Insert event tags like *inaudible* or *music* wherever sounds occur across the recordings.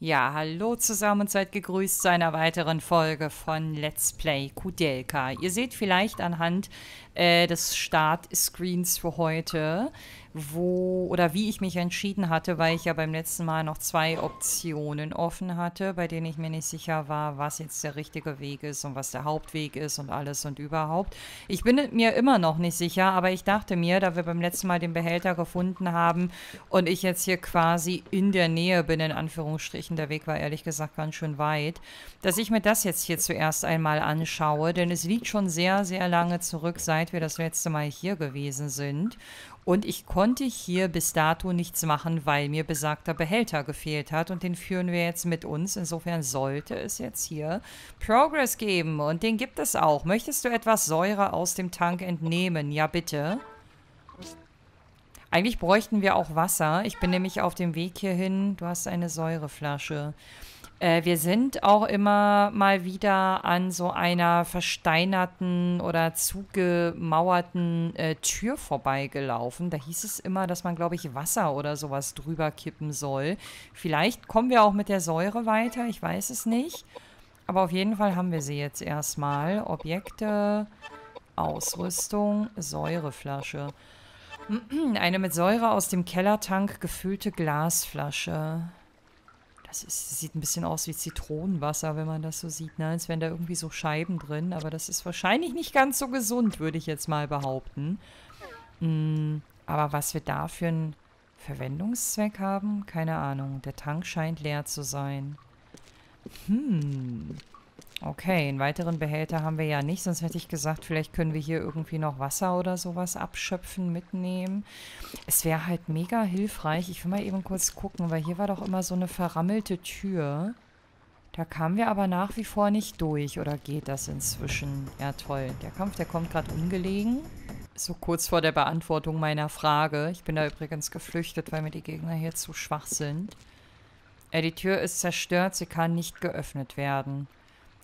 Ja, hallo zusammen und seid gegrüßt zu einer weiteren Folge von Let's Play Kudelka. Ihr seht vielleicht anhand äh, des Startscreens für heute, wo oder wie ich mich entschieden hatte, weil ich ja beim letzten Mal noch zwei Optionen offen hatte, bei denen ich mir nicht sicher war, was jetzt der richtige Weg ist und was der Hauptweg ist und alles und überhaupt. Ich bin mir immer noch nicht sicher, aber ich dachte mir, da wir beim letzten Mal den Behälter gefunden haben und ich jetzt hier quasi in der Nähe bin, in Anführungsstrichen, der Weg war ehrlich gesagt ganz schön weit, dass ich mir das jetzt hier zuerst einmal anschaue, denn es liegt schon sehr, sehr lange zurück, seit wir das letzte Mal hier gewesen sind. Und ich konnte hier bis dato nichts machen, weil mir besagter Behälter gefehlt hat. Und den führen wir jetzt mit uns. Insofern sollte es jetzt hier Progress geben. Und den gibt es auch. Möchtest du etwas Säure aus dem Tank entnehmen? Ja, bitte. Eigentlich bräuchten wir auch Wasser. Ich bin nämlich auf dem Weg hierhin. Du hast eine Säureflasche. Äh, wir sind auch immer mal wieder an so einer versteinerten oder zugemauerten äh, Tür vorbeigelaufen. Da hieß es immer, dass man, glaube ich, Wasser oder sowas drüber kippen soll. Vielleicht kommen wir auch mit der Säure weiter, ich weiß es nicht. Aber auf jeden Fall haben wir sie jetzt erstmal. Objekte, Ausrüstung, Säureflasche. *clears throat* Eine mit Säure aus dem Kellertank gefüllte Glasflasche. Sieht ein bisschen aus wie Zitronenwasser, wenn man das so sieht. Ne? Als wären da irgendwie so Scheiben drin. Aber das ist wahrscheinlich nicht ganz so gesund, würde ich jetzt mal behaupten. Mm, aber was wir da für einen Verwendungszweck haben, keine Ahnung. Der Tank scheint leer zu sein. Hm. Okay, einen weiteren Behälter haben wir ja nicht, sonst hätte ich gesagt, vielleicht können wir hier irgendwie noch Wasser oder sowas abschöpfen, mitnehmen. Es wäre halt mega hilfreich. Ich will mal eben kurz gucken, weil hier war doch immer so eine verrammelte Tür. Da kamen wir aber nach wie vor nicht durch. Oder geht das inzwischen? Ja, toll. Der Kampf, der kommt gerade ungelegen. So kurz vor der Beantwortung meiner Frage. Ich bin da übrigens geflüchtet, weil mir die Gegner hier zu schwach sind. Äh, die Tür ist zerstört, sie kann nicht geöffnet werden.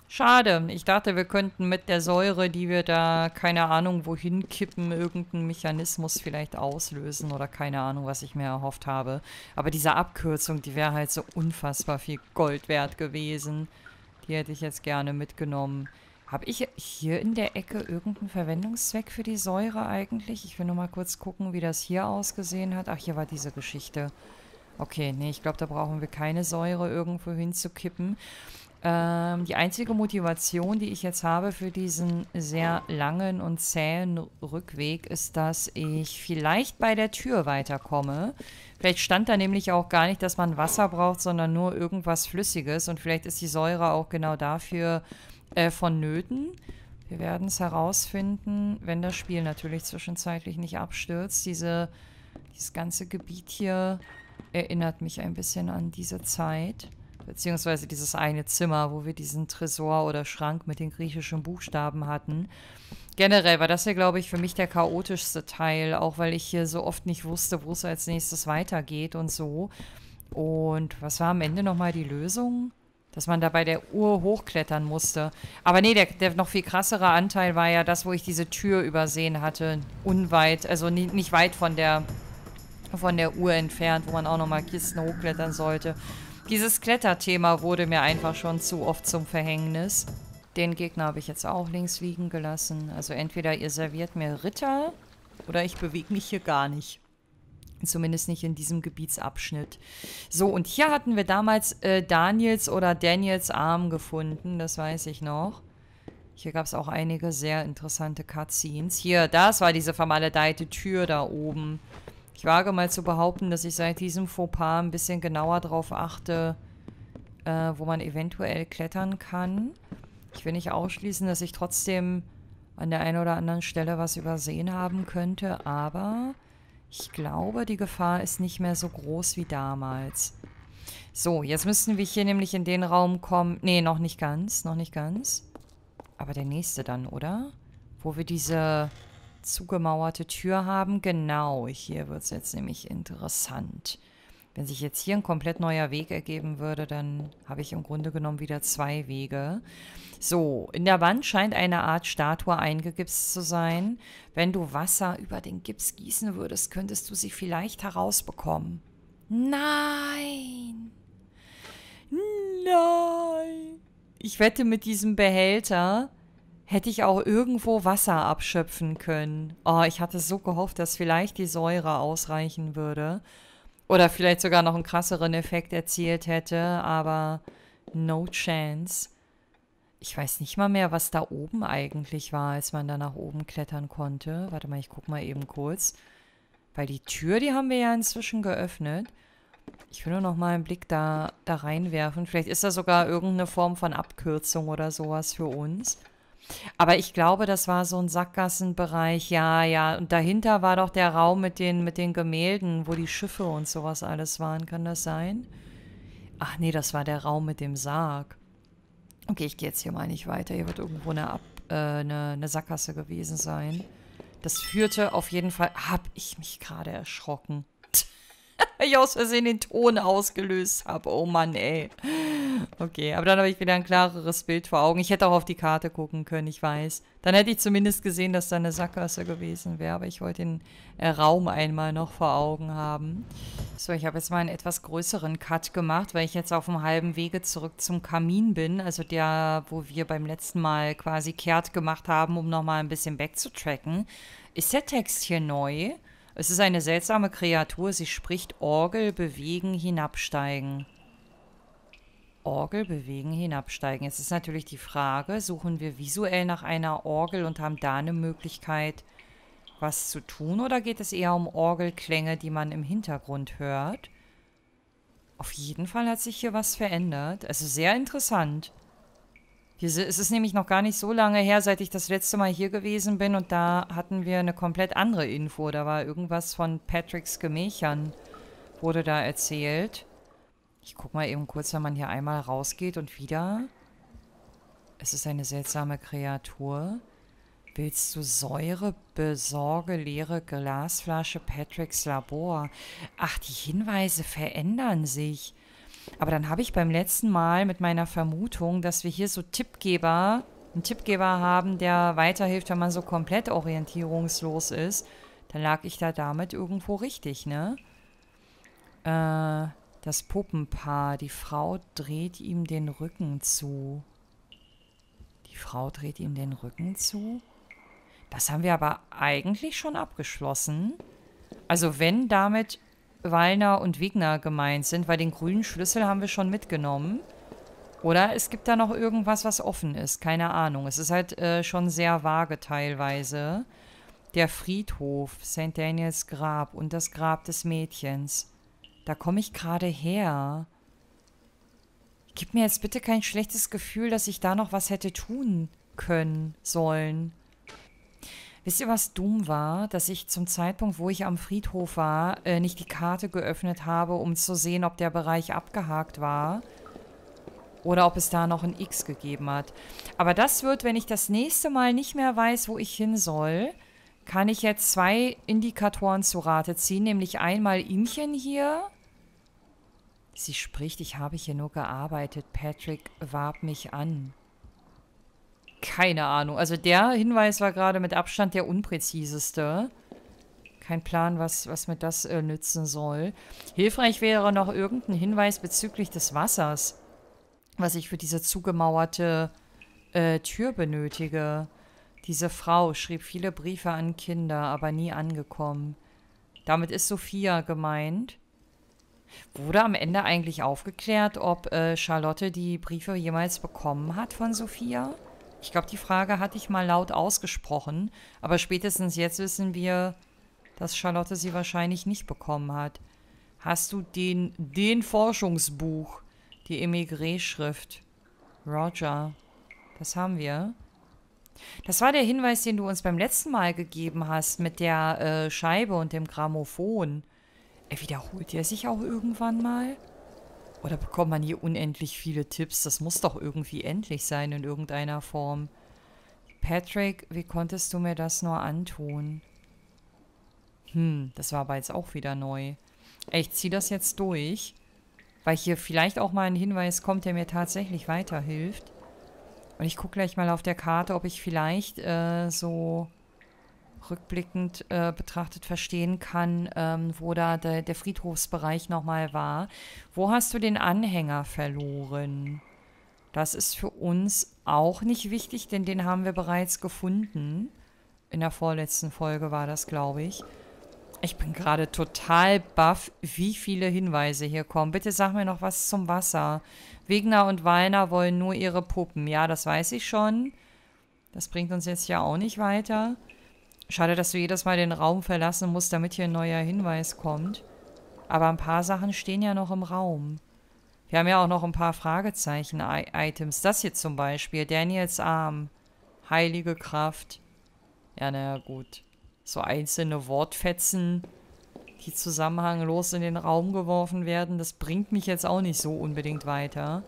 Schade. Ich dachte, wir könnten mit der Säure, die wir da, keine Ahnung, wohin kippen, irgendeinen Mechanismus vielleicht auslösen oder keine Ahnung, was ich mir erhofft habe. Aber diese Abkürzung, die wäre halt so unfassbar viel Gold wert gewesen. Die hätte ich jetzt gerne mitgenommen. Habe ich hier in der Ecke irgendeinen Verwendungszweck für die Säure eigentlich? Ich will nur mal kurz gucken, wie das hier ausgesehen hat. Ach, hier war diese Geschichte. Okay, nee, ich glaube, da brauchen wir keine Säure irgendwo hinzukippen. Ähm, die einzige Motivation, die ich jetzt habe für diesen sehr langen und zähen Rückweg, ist, dass ich vielleicht bei der Tür weiterkomme. Vielleicht stand da nämlich auch gar nicht, dass man Wasser braucht, sondern nur irgendwas Flüssiges. Und vielleicht ist die Säure auch genau dafür äh, vonnöten. Wir werden es herausfinden, wenn das Spiel natürlich zwischenzeitlich nicht abstürzt. Diese, dieses ganze Gebiet hier erinnert mich ein bisschen an diese Zeit. Beziehungsweise dieses eine Zimmer, wo wir diesen Tresor oder Schrank mit den griechischen Buchstaben hatten. Generell war das ja, glaube ich, für mich der chaotischste Teil, auch weil ich hier so oft nicht wusste, wo es als nächstes weitergeht und so. Und was war am Ende nochmal die Lösung? Dass man da bei der Uhr hochklettern musste. Aber nee, der, der noch viel krassere Anteil war ja das, wo ich diese Tür übersehen hatte. Unweit, also nicht, nicht weit von der, von der Uhr entfernt, wo man auch nochmal Kisten hochklettern sollte. Dieses Kletterthema wurde mir einfach schon zu oft zum Verhängnis. Den Gegner habe ich jetzt auch links liegen gelassen. Also entweder ihr serviert mir Ritter oder ich bewege mich hier gar nicht. Zumindest nicht in diesem Gebietsabschnitt. So, und hier hatten wir damals äh, Daniels oder Daniels Arm gefunden. Das weiß ich noch. Hier gab es auch einige sehr interessante Cutscenes. Hier, das war diese vermaledeite Tür da oben. Ich wage mal zu behaupten, dass ich seit diesem Fauxpas ein bisschen genauer drauf achte, äh, wo man eventuell klettern kann. Ich will nicht ausschließen, dass ich trotzdem an der einen oder anderen Stelle was übersehen haben könnte, aber ich glaube, die Gefahr ist nicht mehr so groß wie damals. So, jetzt müssten wir hier nämlich in den Raum kommen. Nee, noch nicht ganz, noch nicht ganz. Aber der nächste dann, oder? Wo wir diese zugemauerte Tür haben. Genau, hier wird es jetzt nämlich interessant. Wenn sich jetzt hier ein komplett neuer Weg ergeben würde, dann habe ich im Grunde genommen wieder zwei Wege. So, in der Wand scheint eine Art Statue eingegipst zu sein. Wenn du Wasser über den Gips gießen würdest, könntest du sie vielleicht herausbekommen. Nein! Nein. Ich wette, mit diesem Behälter hätte ich auch irgendwo Wasser abschöpfen können. Oh, ich hatte so gehofft, dass vielleicht die Säure ausreichen würde. Oder vielleicht sogar noch einen krasseren Effekt erzielt hätte, aber no chance. Ich weiß nicht mal mehr, was da oben eigentlich war, als man da nach oben klettern konnte. Warte mal, ich guck mal eben kurz. Weil die Tür, die haben wir ja inzwischen geöffnet. Ich will nur noch mal einen Blick da, da reinwerfen. Vielleicht ist da sogar irgendeine Form von Abkürzung oder sowas für uns. Aber ich glaube, das war so ein Sackgassenbereich. Ja, ja. Und dahinter war doch der Raum mit den, mit den Gemälden, wo die Schiffe und sowas alles waren. Kann das sein? Ach nee, das war der Raum mit dem Sarg. Okay, ich gehe jetzt hier mal nicht weiter. Hier wird irgendwo eine, Ab äh, eine, eine Sackgasse gewesen sein. Das führte auf jeden Fall... Hab ich mich gerade erschrocken. *laughs* Ich aus Versehen den Ton ausgelöst habe. Oh Mann, ey. Okay, aber dann habe ich wieder ein klareres Bild vor Augen. Ich hätte auch auf die Karte gucken können, ich weiß. Dann hätte ich zumindest gesehen, dass da eine Sackgasse gewesen wäre. Aber ich wollte den äh, Raum einmal noch vor Augen haben. So, ich habe jetzt mal einen etwas größeren Cut gemacht, weil ich jetzt auf dem halben Wege zurück zum Kamin bin. Also der, wo wir beim letzten Mal quasi kehrt gemacht haben, um nochmal ein bisschen backzutracken. Ist der Text hier neu? Es ist eine seltsame Kreatur. Sie spricht Orgel, bewegen, hinabsteigen. Orgel bewegen, hinabsteigen. Jetzt ist natürlich die Frage, suchen wir visuell nach einer Orgel und haben da eine Möglichkeit, was zu tun? Oder geht es eher um Orgelklänge, die man im Hintergrund hört? Auf jeden Fall hat sich hier was verändert. Also sehr interessant. Es ist nämlich noch gar nicht so lange her, seit ich das letzte Mal hier gewesen bin und da hatten wir eine komplett andere Info. Da war irgendwas von Patricks Gemächern, wurde da erzählt. Ich guck mal eben kurz, wenn man hier einmal rausgeht und wieder. Es ist eine seltsame Kreatur. Willst du Säure? Besorge leere Glasflasche Patricks Labor. Ach, die Hinweise verändern sich. Aber dann habe ich beim letzten Mal mit meiner Vermutung, dass wir hier so Tippgeber, einen Tippgeber haben, der weiterhilft, wenn man so komplett orientierungslos ist. Dann lag ich da damit irgendwo richtig, ne? Äh, das Puppenpaar. Die Frau dreht ihm den Rücken zu. Die Frau dreht ihm den Rücken zu? Das haben wir aber eigentlich schon abgeschlossen. Also wenn damit Wallner und Wigner gemeint sind, weil den grünen Schlüssel haben wir schon mitgenommen. Oder es gibt da noch irgendwas, was offen ist. Keine Ahnung. Es ist halt äh, schon sehr vage teilweise. Der Friedhof, St. Daniels Grab und das Grab des Mädchens. Da komme ich gerade her. Gib mir jetzt bitte kein schlechtes Gefühl, dass ich da noch was hätte tun können, sollen. Wisst ihr, was dumm war? Dass ich zum Zeitpunkt, wo ich am Friedhof war, äh, nicht die Karte geöffnet habe, um zu sehen, ob der Bereich abgehakt war. Oder ob es da noch ein X gegeben hat. Aber das wird, wenn ich das nächste Mal nicht mehr weiß, wo ich hin soll, kann ich jetzt zwei Indikatoren zu Rate ziehen. Nämlich einmal Inchen hier Sie spricht, ich habe hier nur gearbeitet. Patrick warb mich an. Keine Ahnung. Also der Hinweis war gerade mit Abstand der unpräziseste. Kein Plan, was, was mir das äh, nützen soll. Hilfreich wäre noch irgendein Hinweis bezüglich des Wassers, was ich für diese zugemauerte äh, Tür benötige. Diese Frau schrieb viele Briefe an Kinder, aber nie angekommen. Damit ist Sophia gemeint. Wurde am Ende eigentlich aufgeklärt, ob äh, Charlotte die Briefe jemals bekommen hat von Sophia? Ich glaube, die Frage hatte ich mal laut ausgesprochen, aber spätestens jetzt wissen wir, dass Charlotte sie wahrscheinlich nicht bekommen hat. Hast du den, den Forschungsbuch, die Emigré-Schrift? Roger, das haben wir. Das war der Hinweis, den du uns beim letzten Mal gegeben hast mit der äh, Scheibe und dem Grammophon. Er wiederholt er sich auch irgendwann mal? Oder bekommt man hier unendlich viele Tipps? Das muss doch irgendwie endlich sein in irgendeiner Form. Patrick, wie konntest du mir das nur antun? Hm, das war aber jetzt auch wieder neu. Ich ziehe das jetzt durch, weil hier vielleicht auch mal ein Hinweis kommt, der mir tatsächlich weiterhilft. Und ich gucke gleich mal auf der Karte, ob ich vielleicht äh, so rückblickend äh, betrachtet verstehen kann, ähm, wo da de, der Friedhofsbereich nochmal war. Wo hast du den Anhänger verloren? Das ist für uns auch nicht wichtig, denn den haben wir bereits gefunden. In der vorletzten Folge war das, glaube ich. Ich bin gerade total baff, wie viele Hinweise hier kommen. Bitte sag mir noch was zum Wasser. Wegner und Wallner wollen nur ihre Puppen. Ja, das weiß ich schon. Das bringt uns jetzt ja auch nicht weiter. Schade, dass du jedes Mal den Raum verlassen musst, damit hier ein neuer Hinweis kommt. Aber ein paar Sachen stehen ja noch im Raum. Wir haben ja auch noch ein paar Fragezeichen-Items. Das hier zum Beispiel. Daniels Arm. Heilige Kraft. Ja, naja, gut. So einzelne Wortfetzen, die zusammenhanglos in den Raum geworfen werden, das bringt mich jetzt auch nicht so unbedingt weiter.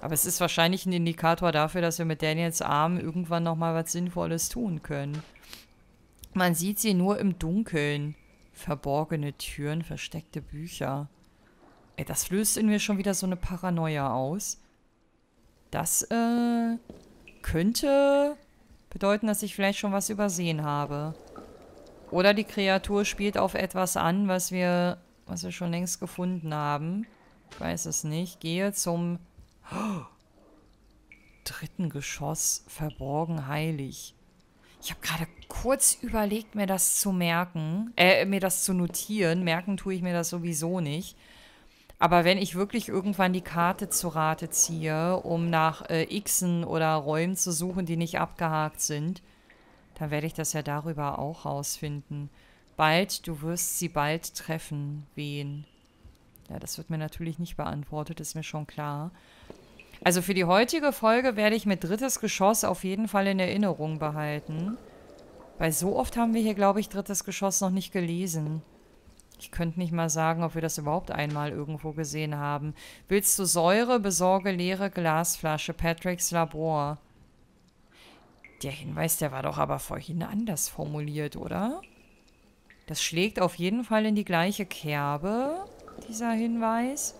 Aber es ist wahrscheinlich ein Indikator dafür, dass wir mit Daniels Arm irgendwann nochmal was Sinnvolles tun können. Man sieht sie nur im Dunkeln. Verborgene Türen, versteckte Bücher. Ey, das löst in mir schon wieder so eine Paranoia aus. Das, äh, könnte bedeuten, dass ich vielleicht schon was übersehen habe. Oder die Kreatur spielt auf etwas an, was wir, was wir schon längst gefunden haben. Ich weiß es nicht. Gehe zum oh, *gasps* dritten Geschoss, verborgen heilig. Ich habe gerade kurz überlegt, mir das zu merken, äh, mir das zu notieren. Merken tue ich mir das sowieso nicht. Aber wenn ich wirklich irgendwann die Karte zu Rate ziehe, um nach äh, Xen oder Räumen zu suchen, die nicht abgehakt sind, dann werde ich das ja darüber auch rausfinden. Bald, du wirst sie bald treffen. Wen? Ja, das wird mir natürlich nicht beantwortet, ist mir schon klar. Also für die heutige Folge werde ich mit drittes Geschoss auf jeden Fall in Erinnerung behalten. Weil so oft haben wir hier, glaube ich, drittes Geschoss noch nicht gelesen. Ich könnte nicht mal sagen, ob wir das überhaupt einmal irgendwo gesehen haben. Willst du Säure? Besorge leere Glasflasche. Patricks Labor. Der Hinweis, der war doch aber vorhin anders formuliert, oder? Das schlägt auf jeden Fall in die gleiche Kerbe, dieser Hinweis.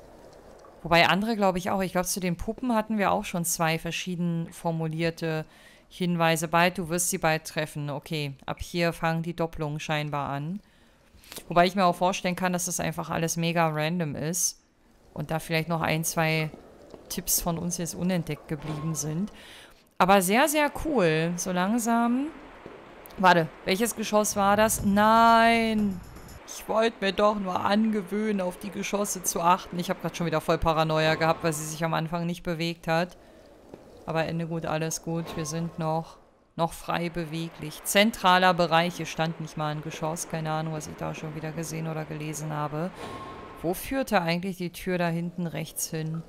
Wobei andere, glaube ich, auch. Ich glaube, zu den Puppen hatten wir auch schon zwei verschieden formulierte Hinweise. Bald, du wirst sie bald treffen. Okay, ab hier fangen die Doppelungen scheinbar an. Wobei ich mir auch vorstellen kann, dass das einfach alles mega random ist. Und da vielleicht noch ein, zwei Tipps von uns jetzt unentdeckt geblieben sind. Aber sehr, sehr cool. So langsam... Warte, welches Geschoss war das? Nein! Ich wollte mir doch nur angewöhnen, auf die Geschosse zu achten. Ich habe gerade schon wieder voll Paranoia gehabt, weil sie sich am Anfang nicht bewegt hat. Aber Ende gut, alles gut. Wir sind noch, noch frei beweglich. Zentraler Bereich. Hier stand nicht mal ein Geschoss. Keine Ahnung, was ich da schon wieder gesehen oder gelesen habe. Wo führte eigentlich die Tür da hinten rechts hin?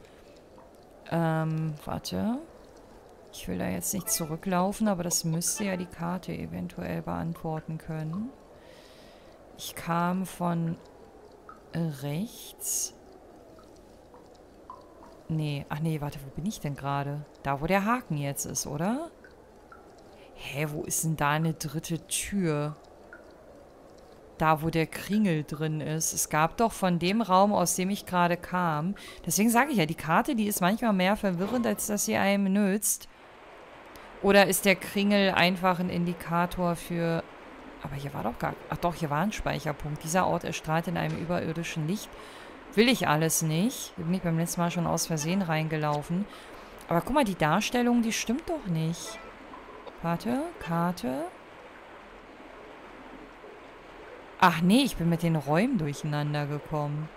Ähm, warte. Ich will da jetzt nicht zurücklaufen, aber das müsste ja die Karte eventuell beantworten können. Ich kam von rechts. Nee, ach nee, warte, wo bin ich denn gerade? Da, wo der Haken jetzt ist, oder? Hä, wo ist denn da eine dritte Tür? Da, wo der Kringel drin ist. Es gab doch von dem Raum, aus dem ich gerade kam. Deswegen sage ich ja, die Karte, die ist manchmal mehr verwirrend, als dass sie einem nützt. Oder ist der Kringel einfach ein Indikator für aber hier war doch gar... Ach doch, hier war ein Speicherpunkt. Dieser Ort erstrahlt in einem überirdischen Licht. Will ich alles nicht. Bin ich beim letzten Mal schon aus Versehen reingelaufen. Aber guck mal, die Darstellung, die stimmt doch nicht. Warte, Karte. Ach nee, ich bin mit den Räumen durcheinander gekommen.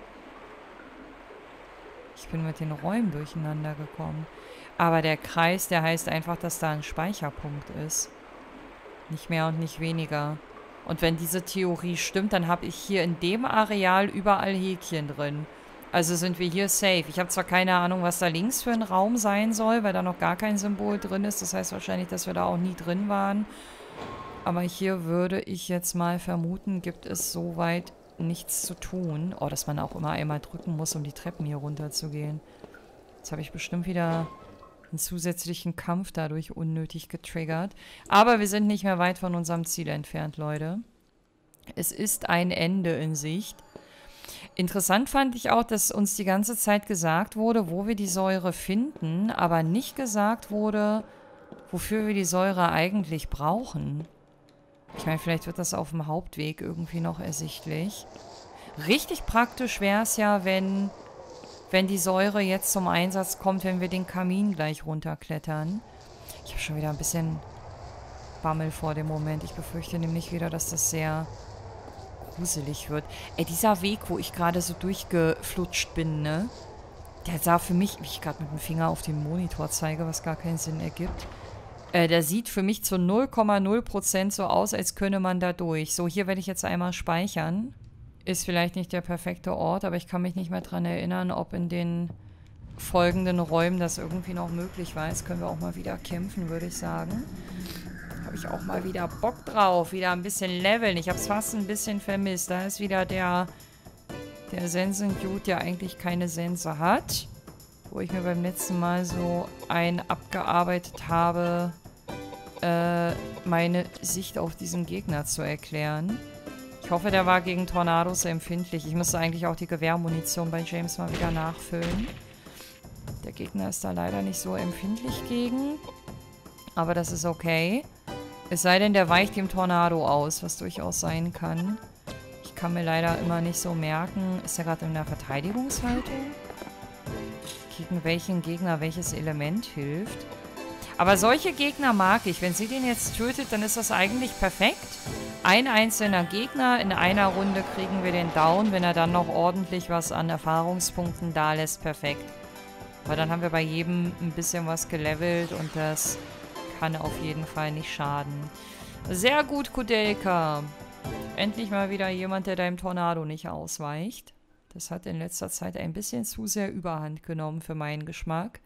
Ich bin mit den Räumen durcheinander gekommen. Aber der Kreis, der heißt einfach, dass da ein Speicherpunkt ist. Nicht mehr und nicht weniger. Und wenn diese Theorie stimmt, dann habe ich hier in dem Areal überall Häkchen drin. Also sind wir hier safe. Ich habe zwar keine Ahnung, was da links für ein Raum sein soll, weil da noch gar kein Symbol drin ist. Das heißt wahrscheinlich, dass wir da auch nie drin waren. Aber hier würde ich jetzt mal vermuten, gibt es soweit nichts zu tun. Oh, dass man auch immer einmal drücken muss, um die Treppen hier runter zu gehen. Jetzt habe ich bestimmt wieder einen zusätzlichen Kampf dadurch unnötig getriggert. Aber wir sind nicht mehr weit von unserem Ziel entfernt, Leute. Es ist ein Ende in Sicht. Interessant fand ich auch, dass uns die ganze Zeit gesagt wurde, wo wir die Säure finden, aber nicht gesagt wurde, wofür wir die Säure eigentlich brauchen. Ich meine, vielleicht wird das auf dem Hauptweg irgendwie noch ersichtlich. Richtig praktisch wäre es ja, wenn, wenn die Säure jetzt zum Einsatz kommt, wenn wir den Kamin gleich runterklettern. Ich habe schon wieder ein bisschen Bammel vor dem Moment. Ich befürchte nämlich wieder, dass das sehr gruselig wird. Ey, dieser Weg, wo ich gerade so durchgeflutscht bin, ne? Der sah für mich, wie ich gerade mit dem Finger auf den Monitor zeige, was gar keinen Sinn ergibt. Äh, der sieht für mich zu 0,0% so aus, als könne man da durch. So, hier werde ich jetzt einmal speichern. Ist vielleicht nicht der perfekte Ort, aber ich kann mich nicht mehr daran erinnern, ob in den folgenden Räumen das irgendwie noch möglich war. Jetzt können wir auch mal wieder kämpfen, würde ich sagen. Habe ich auch mal wieder Bock drauf. Wieder ein bisschen leveln. Ich habe es fast ein bisschen vermisst. Da ist wieder der, der Sensen-Dude, der eigentlich keine Sense hat. Wo ich mir beim letzten Mal so ein abgearbeitet habe, äh, meine Sicht auf diesen Gegner zu erklären. Ich hoffe, der war gegen Tornados empfindlich. Ich müsste eigentlich auch die Gewehrmunition bei James mal wieder nachfüllen. Der Gegner ist da leider nicht so empfindlich gegen. Aber das ist okay. Es sei denn, der weicht dem Tornado aus, was durchaus sein kann. Ich kann mir leider immer nicht so merken. Ist er gerade in der Verteidigungshaltung? Gegen welchen Gegner welches Element hilft? Aber solche Gegner mag ich. Wenn sie den jetzt tötet, dann ist das eigentlich perfekt. Ein einzelner Gegner, in einer Runde kriegen wir den Down. Wenn er dann noch ordentlich was an Erfahrungspunkten da lässt, perfekt. Aber dann haben wir bei jedem ein bisschen was gelevelt und das kann auf jeden Fall nicht schaden. Sehr gut, Kudelka. Endlich mal wieder jemand, der deinem Tornado nicht ausweicht. Das hat in letzter Zeit ein bisschen zu sehr überhand genommen für meinen Geschmack.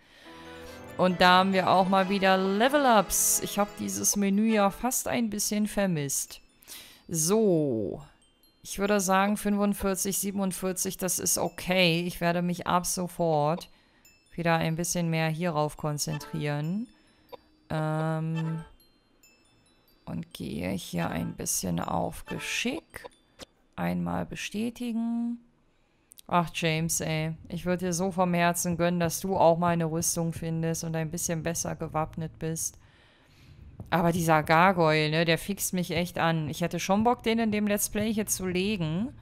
Und da haben wir auch mal wieder Level-Ups. Ich habe dieses Menü ja fast ein bisschen vermisst. So. Ich würde sagen 45, 47, das ist okay. Ich werde mich ab sofort wieder ein bisschen mehr hierauf konzentrieren. Ähm und gehe hier ein bisschen auf Geschick. Einmal bestätigen. Ach, James, ey. Ich würde dir so vom Herzen gönnen, dass du auch mal eine Rüstung findest und ein bisschen besser gewappnet bist. Aber dieser Gargoyle, ne, der fixt mich echt an. Ich hätte schon Bock, den in dem Let's Play hier zu legen.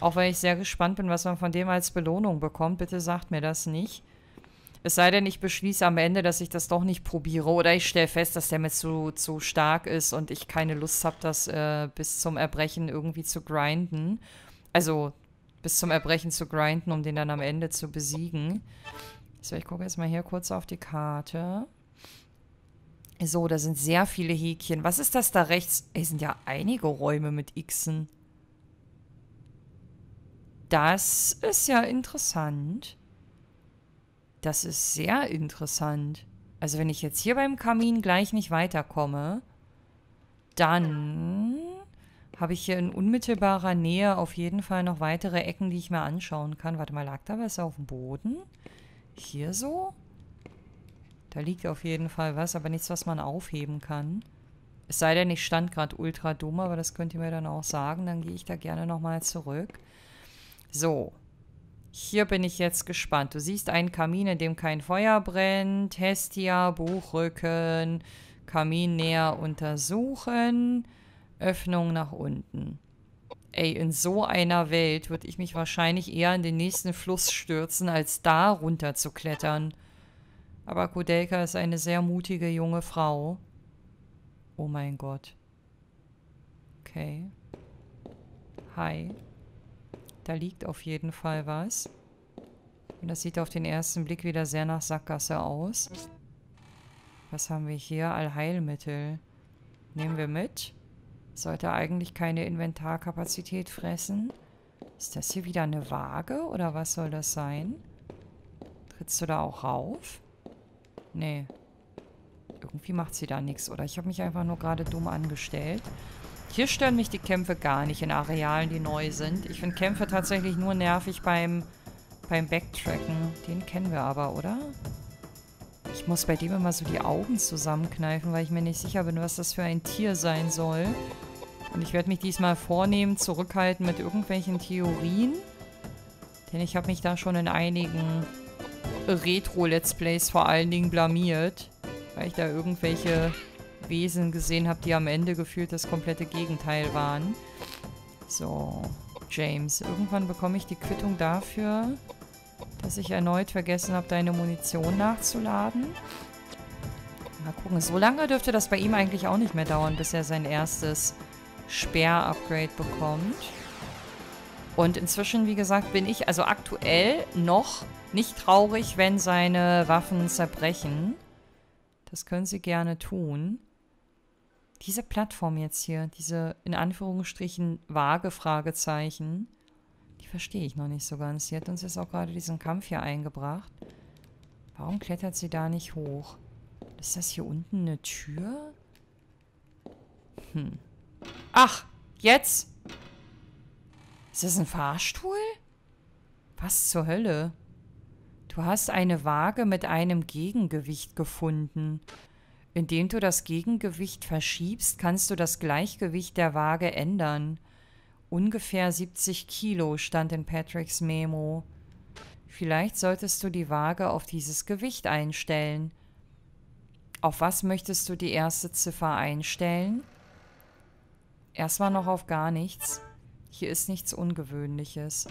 Auch weil ich sehr gespannt bin, was man von dem als Belohnung bekommt. Bitte sagt mir das nicht. Es sei denn, ich beschließe am Ende, dass ich das doch nicht probiere. Oder ich stelle fest, dass der mir zu, zu stark ist und ich keine Lust habe, das äh, bis zum Erbrechen irgendwie zu grinden. Also bis zum Erbrechen zu grinden, um den dann am Ende zu besiegen. So, ich gucke jetzt mal hier kurz auf die Karte. So, da sind sehr viele Häkchen. Was ist das da rechts? Es sind ja einige Räume mit Xen. Das ist ja interessant. Das ist sehr interessant. Also wenn ich jetzt hier beim Kamin gleich nicht weiterkomme, dann habe ich hier in unmittelbarer Nähe auf jeden Fall noch weitere Ecken, die ich mir anschauen kann. Warte mal, lag da was auf dem Boden? Hier so? Da liegt auf jeden Fall was, aber nichts, was man aufheben kann. Es sei denn, ich stand gerade ultra dumm, aber das könnt ihr mir dann auch sagen. Dann gehe ich da gerne nochmal zurück. So. Hier bin ich jetzt gespannt. Du siehst einen Kamin, in dem kein Feuer brennt. Hestia, Buchrücken, Kamin näher untersuchen. Öffnung nach unten. Ey, in so einer Welt würde ich mich wahrscheinlich eher in den nächsten Fluss stürzen, als da runter zu klettern. Aber Kudelka ist eine sehr mutige junge Frau. Oh mein Gott. Okay. Hi. Da liegt auf jeden Fall was. Und das sieht auf den ersten Blick wieder sehr nach Sackgasse aus. Was haben wir hier? Allheilmittel. Nehmen wir mit. Sollte eigentlich keine Inventarkapazität fressen. Ist das hier wieder eine Waage oder was soll das sein? Trittst du da auch rauf? Nee. Irgendwie macht sie da nichts. Oder ich habe mich einfach nur gerade dumm angestellt. Hier stören mich die Kämpfe gar nicht in Arealen, die neu sind. Ich finde Kämpfe tatsächlich nur nervig beim, beim Backtracken. Den kennen wir aber, oder? Ich muss bei dem immer so die Augen zusammenkneifen, weil ich mir nicht sicher bin, was das für ein Tier sein soll. Und ich werde mich diesmal vornehmen, zurückhalten mit irgendwelchen Theorien. Denn ich habe mich da schon in einigen Retro-Let's Plays vor allen Dingen blamiert. Weil ich da irgendwelche Wesen gesehen habe, die am Ende gefühlt das komplette Gegenteil waren. So, James, irgendwann bekomme ich die Quittung dafür, dass ich erneut vergessen habe, deine Munition nachzuladen. Mal gucken, so lange dürfte das bei ihm eigentlich auch nicht mehr dauern, bis er sein erstes Speer-Upgrade bekommt. Und inzwischen, wie gesagt, bin ich also aktuell noch nicht traurig, wenn seine Waffen zerbrechen. Das können sie gerne tun. Diese Plattform jetzt hier, diese in Anführungsstrichen vage Fragezeichen, die verstehe ich noch nicht so ganz. Sie hat uns jetzt auch gerade diesen Kampf hier eingebracht. Warum klettert sie da nicht hoch? Ist das hier unten eine Tür? Hm. Ach, jetzt? Ist das ein Fahrstuhl? Was zur Hölle? Du hast eine Waage mit einem Gegengewicht gefunden. Indem du das Gegengewicht verschiebst, kannst du das Gleichgewicht der Waage ändern. Ungefähr 70 Kilo stand in Patricks Memo. Vielleicht solltest du die Waage auf dieses Gewicht einstellen. Auf was möchtest du die erste Ziffer einstellen? Erstmal noch auf gar nichts. Hier ist nichts Ungewöhnliches.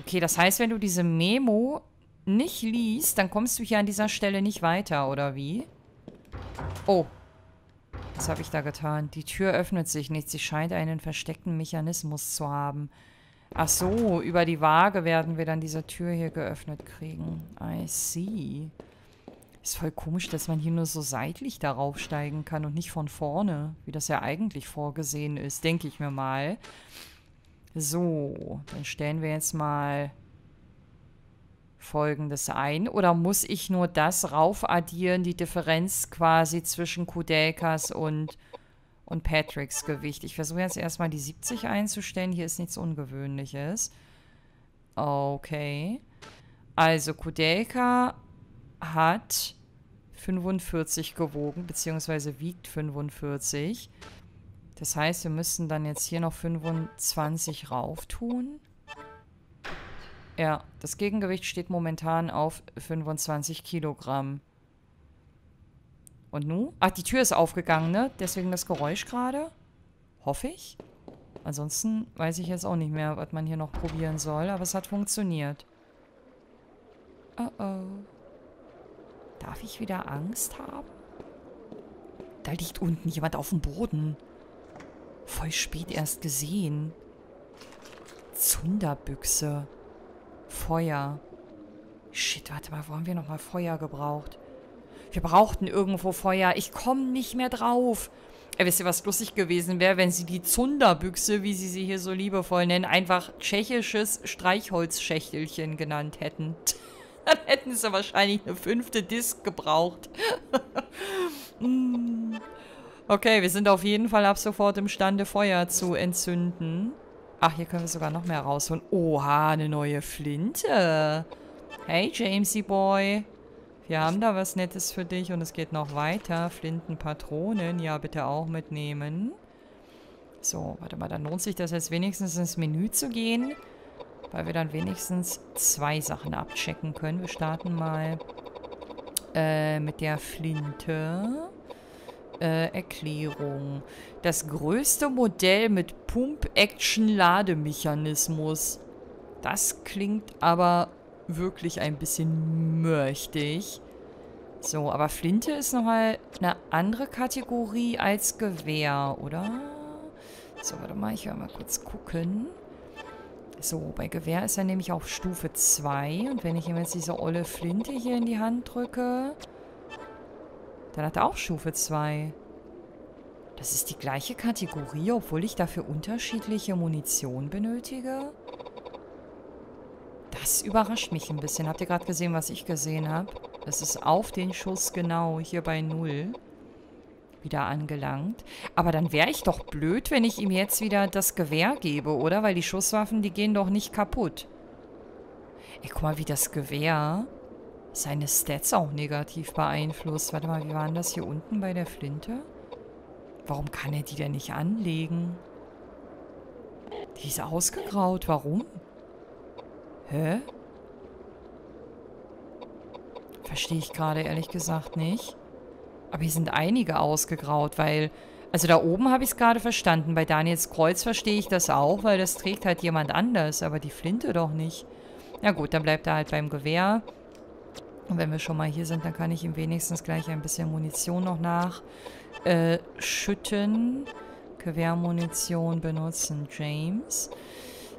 Okay, das heißt, wenn du diese Memo nicht liest, dann kommst du hier an dieser Stelle nicht weiter, oder wie? Oh. Was habe ich da getan? Die Tür öffnet sich nicht. Sie scheint einen versteckten Mechanismus zu haben. Ach so, über die Waage werden wir dann diese Tür hier geöffnet kriegen. I see. Ist voll komisch, dass man hier nur so seitlich darauf steigen kann und nicht von vorne, wie das ja eigentlich vorgesehen ist, denke ich mir mal. So, dann stellen wir jetzt mal folgendes ein. Oder muss ich nur das raufaddieren, die Differenz quasi zwischen Kudelkas und, und Patricks Gewicht? Ich versuche jetzt erstmal die 70 einzustellen. Hier ist nichts Ungewöhnliches. Okay. Also Kudelka hat 45 gewogen, beziehungsweise wiegt 45. Das heißt, wir müssen dann jetzt hier noch 25 rauf tun. Ja, das Gegengewicht steht momentan auf 25 Kilogramm. Und nun? Ach, die Tür ist aufgegangen, ne? Deswegen das Geräusch gerade. Hoffe ich. Ansonsten weiß ich jetzt auch nicht mehr, was man hier noch probieren soll. Aber es hat funktioniert. Oh oh. Darf ich wieder Angst haben? Da liegt unten jemand auf dem Boden. Voll spät erst gesehen. Zunderbüchse. Feuer. Shit, warte mal, wo haben wir nochmal Feuer gebraucht? Wir brauchten irgendwo Feuer. Ich komme nicht mehr drauf. Äh, wisst ihr, was lustig gewesen wäre, wenn sie die Zunderbüchse, wie sie sie hier so liebevoll nennen, einfach tschechisches Streichholzschächtelchen genannt hätten. *laughs* Dann hätten sie wahrscheinlich eine fünfte Disc gebraucht. *laughs* Mm. okay, wir sind auf jeden Fall ab sofort imstande, Feuer zu entzünden. Ach, hier können wir sogar noch mehr rausholen. Oha, eine neue Flinte. Hey, Jamesy Boy. Wir haben da was Nettes für dich und es geht noch weiter. Flintenpatronen, ja, bitte auch mitnehmen. So, warte mal, dann lohnt sich das jetzt wenigstens ins Menü zu gehen. Weil wir dann wenigstens zwei Sachen abchecken können. Wir starten mal äh, mit der Flinte. Äh, Erklärung. Das größte Modell mit Pump-Action-Lademechanismus. Das klingt aber wirklich ein bisschen mächtig. So, aber Flinte ist nochmal eine andere Kategorie als Gewehr, oder? So, warte mal, ich werde mal kurz gucken. So, bei Gewehr ist er nämlich auf Stufe 2. Und wenn ich ihm jetzt diese olle Flinte hier in die Hand drücke, dann hat er auch Stufe 2. Das ist die gleiche Kategorie, obwohl ich dafür unterschiedliche Munition benötige? Das überrascht mich ein bisschen. Habt ihr gerade gesehen, was ich gesehen habe? Das ist auf den Schuss genau hier bei 0 wieder angelangt. Aber dann wäre ich doch blöd, wenn ich ihm jetzt wieder das Gewehr gebe, oder? Weil die Schusswaffen, die gehen doch nicht kaputt. Ey, guck mal, wie das Gewehr seine Stats auch negativ beeinflusst. Warte mal, wie waren das hier unten bei der Flinte? Warum kann er die denn nicht anlegen? Die ist ausgegraut. Warum? Hä? Verstehe ich gerade ehrlich gesagt nicht. Aber hier sind einige ausgegraut, weil... Also da oben habe ich es gerade verstanden. Bei Daniels Kreuz verstehe ich das auch, weil das trägt halt jemand anders. Aber die Flinte doch nicht. Ja gut, dann bleibt er halt beim Gewehr. Und wenn wir schon mal hier sind, dann kann ich ihm wenigstens gleich ein bisschen Munition noch nachschütten. Äh, Gewehrmunition benutzen, James.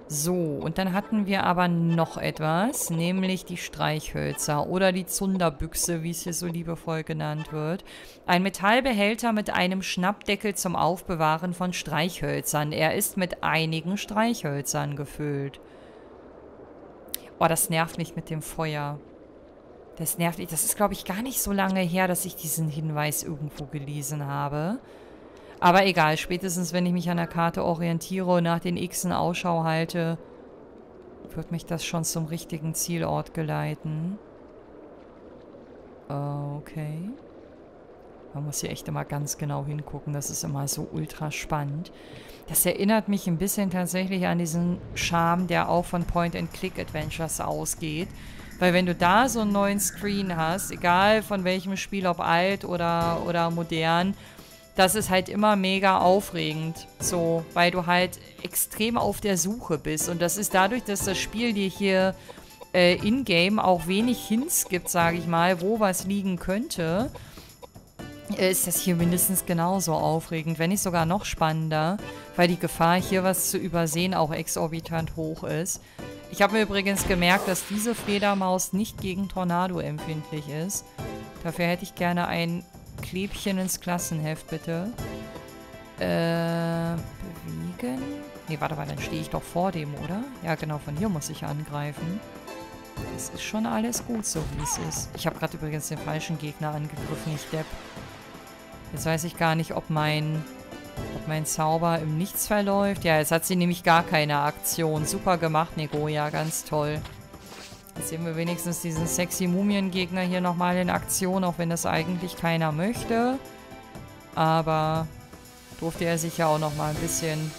So, und dann hatten wir aber noch etwas, nämlich die Streichhölzer oder die Zunderbüchse, wie es hier so liebevoll genannt wird. Ein Metallbehälter mit einem Schnappdeckel zum Aufbewahren von Streichhölzern. Er ist mit einigen Streichhölzern gefüllt. Oh, das nervt mich mit dem Feuer. Das nervt mich. Das ist, glaube ich, gar nicht so lange her, dass ich diesen Hinweis irgendwo gelesen habe. Aber egal, spätestens wenn ich mich an der Karte orientiere und nach den Xen Ausschau halte, wird mich das schon zum richtigen Zielort geleiten. Okay. Man muss hier echt immer ganz genau hingucken. Das ist immer so ultra spannend. Das erinnert mich ein bisschen tatsächlich an diesen Charme, der auch von Point-and-Click-Adventures ausgeht. Weil wenn du da so einen neuen Screen hast, egal von welchem Spiel, ob alt oder, oder modern, das ist halt immer mega aufregend. So, weil du halt extrem auf der Suche bist. Und das ist dadurch, dass das Spiel dir hier äh, in-game auch wenig Hints gibt, sage ich mal, wo was liegen könnte, äh, ist das hier mindestens genauso aufregend, wenn nicht sogar noch spannender, weil die Gefahr, hier was zu übersehen, auch exorbitant hoch ist. Ich habe mir übrigens gemerkt, dass diese Fledermaus nicht gegen Tornado empfindlich ist. Dafür hätte ich gerne ein Klebchen ins Klassenheft, bitte. Äh, bewegen? Nee, warte mal, dann stehe ich doch vor dem, oder? Ja, genau, von hier muss ich angreifen. Das ist schon alles gut, so wie es ist. Ich habe gerade übrigens den falschen Gegner angegriffen, ich Depp. Jetzt weiß ich gar nicht, ob mein, ob mein Zauber im Nichts verläuft. Ja, jetzt hat sie nämlich gar keine Aktion. Super gemacht, Negoja, ganz toll. Jetzt sehen wir wenigstens diesen sexy Mumiengegner hier nochmal in Aktion, auch wenn das eigentlich keiner möchte. Aber durfte er sich ja auch nochmal ein bisschen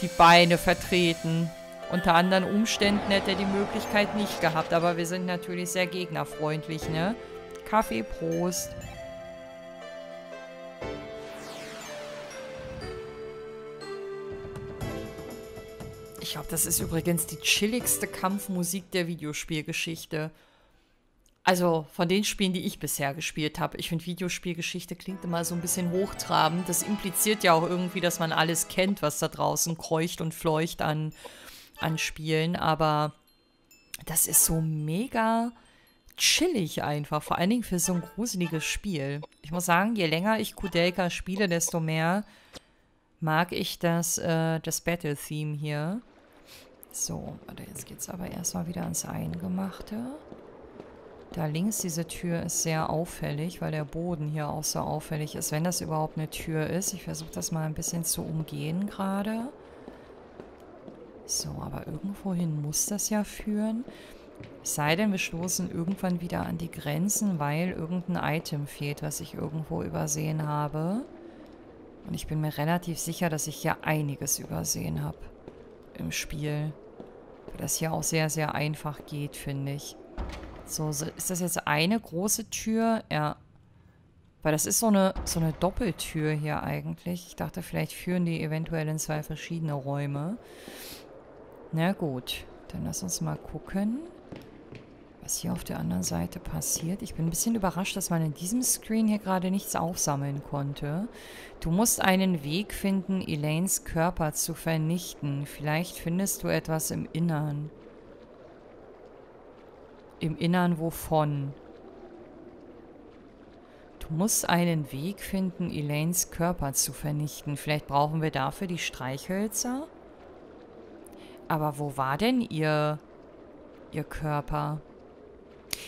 die Beine vertreten. Unter anderen Umständen hätte er die Möglichkeit nicht gehabt, aber wir sind natürlich sehr gegnerfreundlich, ne? Kaffee, Prost. Ich glaube, das ist übrigens die chilligste Kampfmusik der Videospielgeschichte. Also von den Spielen, die ich bisher gespielt habe. Ich finde, Videospielgeschichte klingt immer so ein bisschen hochtrabend. Das impliziert ja auch irgendwie, dass man alles kennt, was da draußen kreucht und fleucht an, an Spielen. Aber das ist so mega chillig einfach. Vor allen Dingen für so ein gruseliges Spiel. Ich muss sagen, je länger ich Kudelka spiele, desto mehr mag ich das, äh, das Battle-Theme hier. So, warte, jetzt geht's aber erstmal wieder ans Eingemachte. Da links diese Tür ist sehr auffällig, weil der Boden hier auch so auffällig ist, wenn das überhaupt eine Tür ist. Ich versuche das mal ein bisschen zu umgehen gerade. So, aber irgendwohin muss das ja führen. Es sei denn, wir stoßen irgendwann wieder an die Grenzen, weil irgendein Item fehlt, was ich irgendwo übersehen habe. Und ich bin mir relativ sicher, dass ich hier einiges übersehen habe im Spiel. Weil das hier auch sehr, sehr einfach geht, finde ich. So, ist das jetzt eine große Tür? Ja. Weil das ist so eine, so eine Doppeltür hier eigentlich. Ich dachte, vielleicht führen die eventuell in zwei verschiedene Räume. Na gut, dann lass uns mal gucken was hier auf der anderen Seite passiert. Ich bin ein bisschen überrascht, dass man in diesem Screen hier gerade nichts aufsammeln konnte. Du musst einen Weg finden, Elaines Körper zu vernichten. Vielleicht findest du etwas im Innern. Im Innern wovon? Du musst einen Weg finden, Elaines Körper zu vernichten. Vielleicht brauchen wir dafür die Streichhölzer? Aber wo war denn ihr, ihr Körper?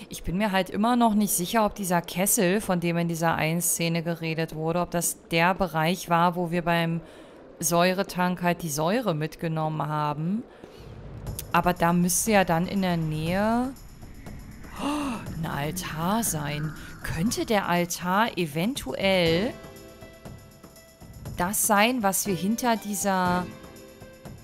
Ich bin mir halt immer noch nicht sicher, ob dieser Kessel, von dem in dieser einen Szene geredet wurde, ob das der Bereich war, wo wir beim Säuretank halt die Säure mitgenommen haben. Aber da müsste ja dann in der Nähe ein Altar sein. Könnte der Altar eventuell das sein, was wir hinter dieser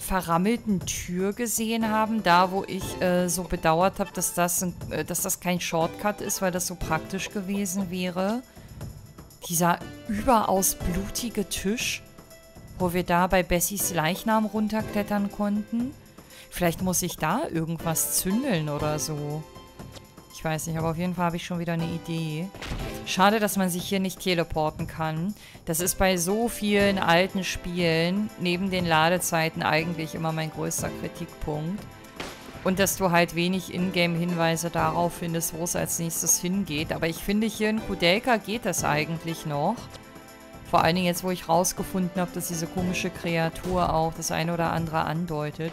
verrammelten Tür gesehen haben, da wo ich äh, so bedauert habe, dass, das äh, dass das kein Shortcut ist, weil das so praktisch gewesen wäre. Dieser überaus blutige Tisch, wo wir da bei Bessies Leichnam runterklettern konnten. Vielleicht muss ich da irgendwas zündeln oder so. Ich weiß nicht, aber auf jeden Fall habe ich schon wieder eine Idee. Schade, dass man sich hier nicht teleporten kann. Das ist bei so vielen alten Spielen neben den Ladezeiten eigentlich immer mein größter Kritikpunkt. Und dass du halt wenig Ingame-Hinweise darauf findest, wo es als nächstes hingeht. Aber ich finde, hier in Kudelka geht das eigentlich noch. Vor allen Dingen jetzt, wo ich rausgefunden habe, dass diese komische Kreatur auch das eine oder andere andeutet.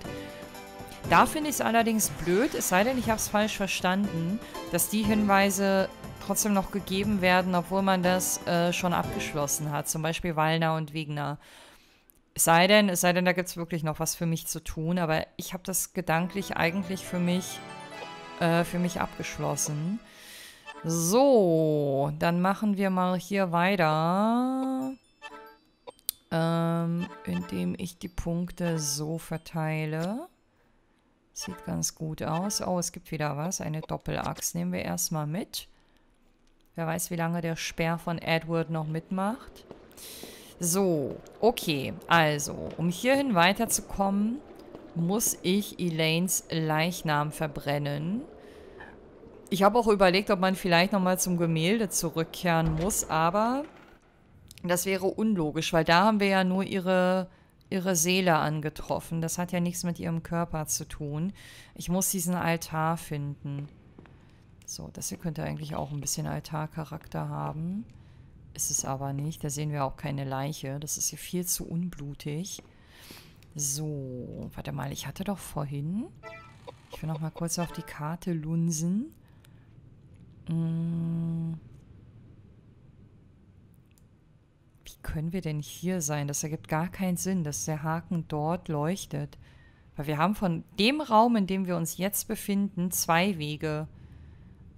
Da finde ich es allerdings blöd, es sei denn, ich habe es falsch verstanden, dass die Hinweise trotzdem noch gegeben werden, obwohl man das äh, schon abgeschlossen hat. Zum Beispiel Wallner und Wegner. Es sei denn, sei denn, da gibt es wirklich noch was für mich zu tun, aber ich habe das gedanklich eigentlich für mich, äh, für mich abgeschlossen. So, dann machen wir mal hier weiter. Ähm, indem ich die Punkte so verteile. Sieht ganz gut aus. Oh, es gibt wieder was. Eine Doppelachs nehmen wir erstmal mit. Wer weiß, wie lange der Speer von Edward noch mitmacht. So, okay. Also, um hierhin weiterzukommen, muss ich Elaines Leichnam verbrennen. Ich habe auch überlegt, ob man vielleicht nochmal zum Gemälde zurückkehren muss, aber das wäre unlogisch, weil da haben wir ja nur ihre ihre Seele angetroffen. Das hat ja nichts mit ihrem Körper zu tun. Ich muss diesen Altar finden. So, das hier könnte eigentlich auch ein bisschen Altarcharakter haben. Ist es aber nicht. Da sehen wir auch keine Leiche. Das ist hier viel zu unblutig. So, warte mal. Ich hatte doch vorhin... Ich will noch mal kurz auf die Karte lunsen. Hm... können wir denn hier sein? Das ergibt gar keinen Sinn, dass der Haken dort leuchtet. Weil wir haben von dem Raum, in dem wir uns jetzt befinden, zwei Wege,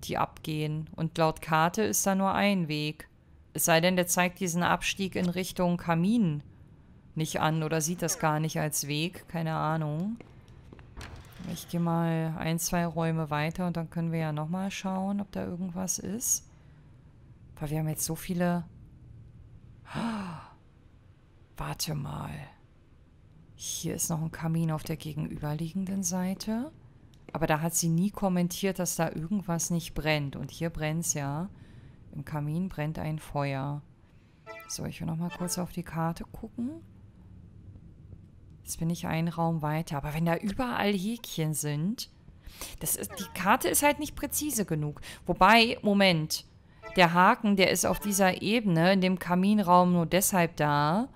die abgehen. Und laut Karte ist da nur ein Weg. Es sei denn, der zeigt diesen Abstieg in Richtung Kamin nicht an oder sieht das gar nicht als Weg. Keine Ahnung. Ich gehe mal ein, zwei Räume weiter und dann können wir ja nochmal schauen, ob da irgendwas ist. Weil wir haben jetzt so viele Warte mal. Hier ist noch ein Kamin auf der gegenüberliegenden Seite. Aber da hat sie nie kommentiert, dass da irgendwas nicht brennt. Und hier brennt es ja. Im Kamin brennt ein Feuer. So, ich will noch mal kurz auf die Karte gucken. Jetzt bin ich einen Raum weiter. Aber wenn da überall Häkchen sind... Das ist, die Karte ist halt nicht präzise genug. Wobei, Moment. Der Haken, der ist auf dieser Ebene in dem Kaminraum nur deshalb da,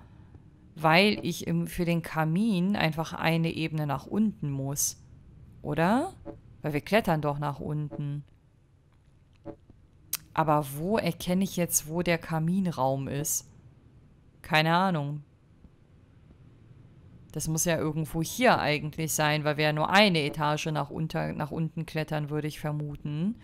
weil ich im, für den Kamin einfach eine Ebene nach unten muss. Oder? Weil wir klettern doch nach unten. Aber wo erkenne ich jetzt, wo der Kaminraum ist? Keine Ahnung. Das muss ja irgendwo hier eigentlich sein, weil wir ja nur eine Etage nach, unter, nach unten klettern, würde ich vermuten.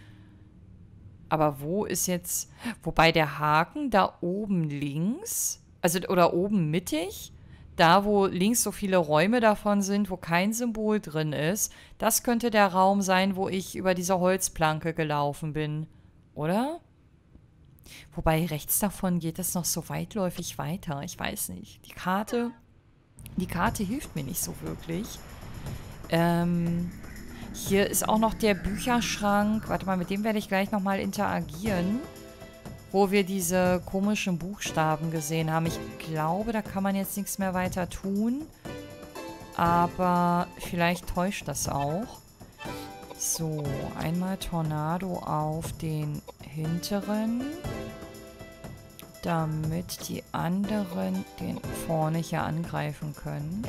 Aber wo ist jetzt... Wobei der Haken da oben links, also oder oben mittig, da wo links so viele Räume davon sind, wo kein Symbol drin ist, das könnte der Raum sein, wo ich über diese Holzplanke gelaufen bin. Oder? Wobei rechts davon geht es noch so weitläufig weiter. Ich weiß nicht. Die Karte... Die Karte hilft mir nicht so wirklich. Ähm, hier ist auch noch der Bücherschrank. Warte mal, mit dem werde ich gleich nochmal interagieren. Wo wir diese komischen Buchstaben gesehen haben. Ich glaube, da kann man jetzt nichts mehr weiter tun. Aber vielleicht täuscht das auch. So, einmal Tornado auf den hinteren. Damit die anderen den vorne hier angreifen können.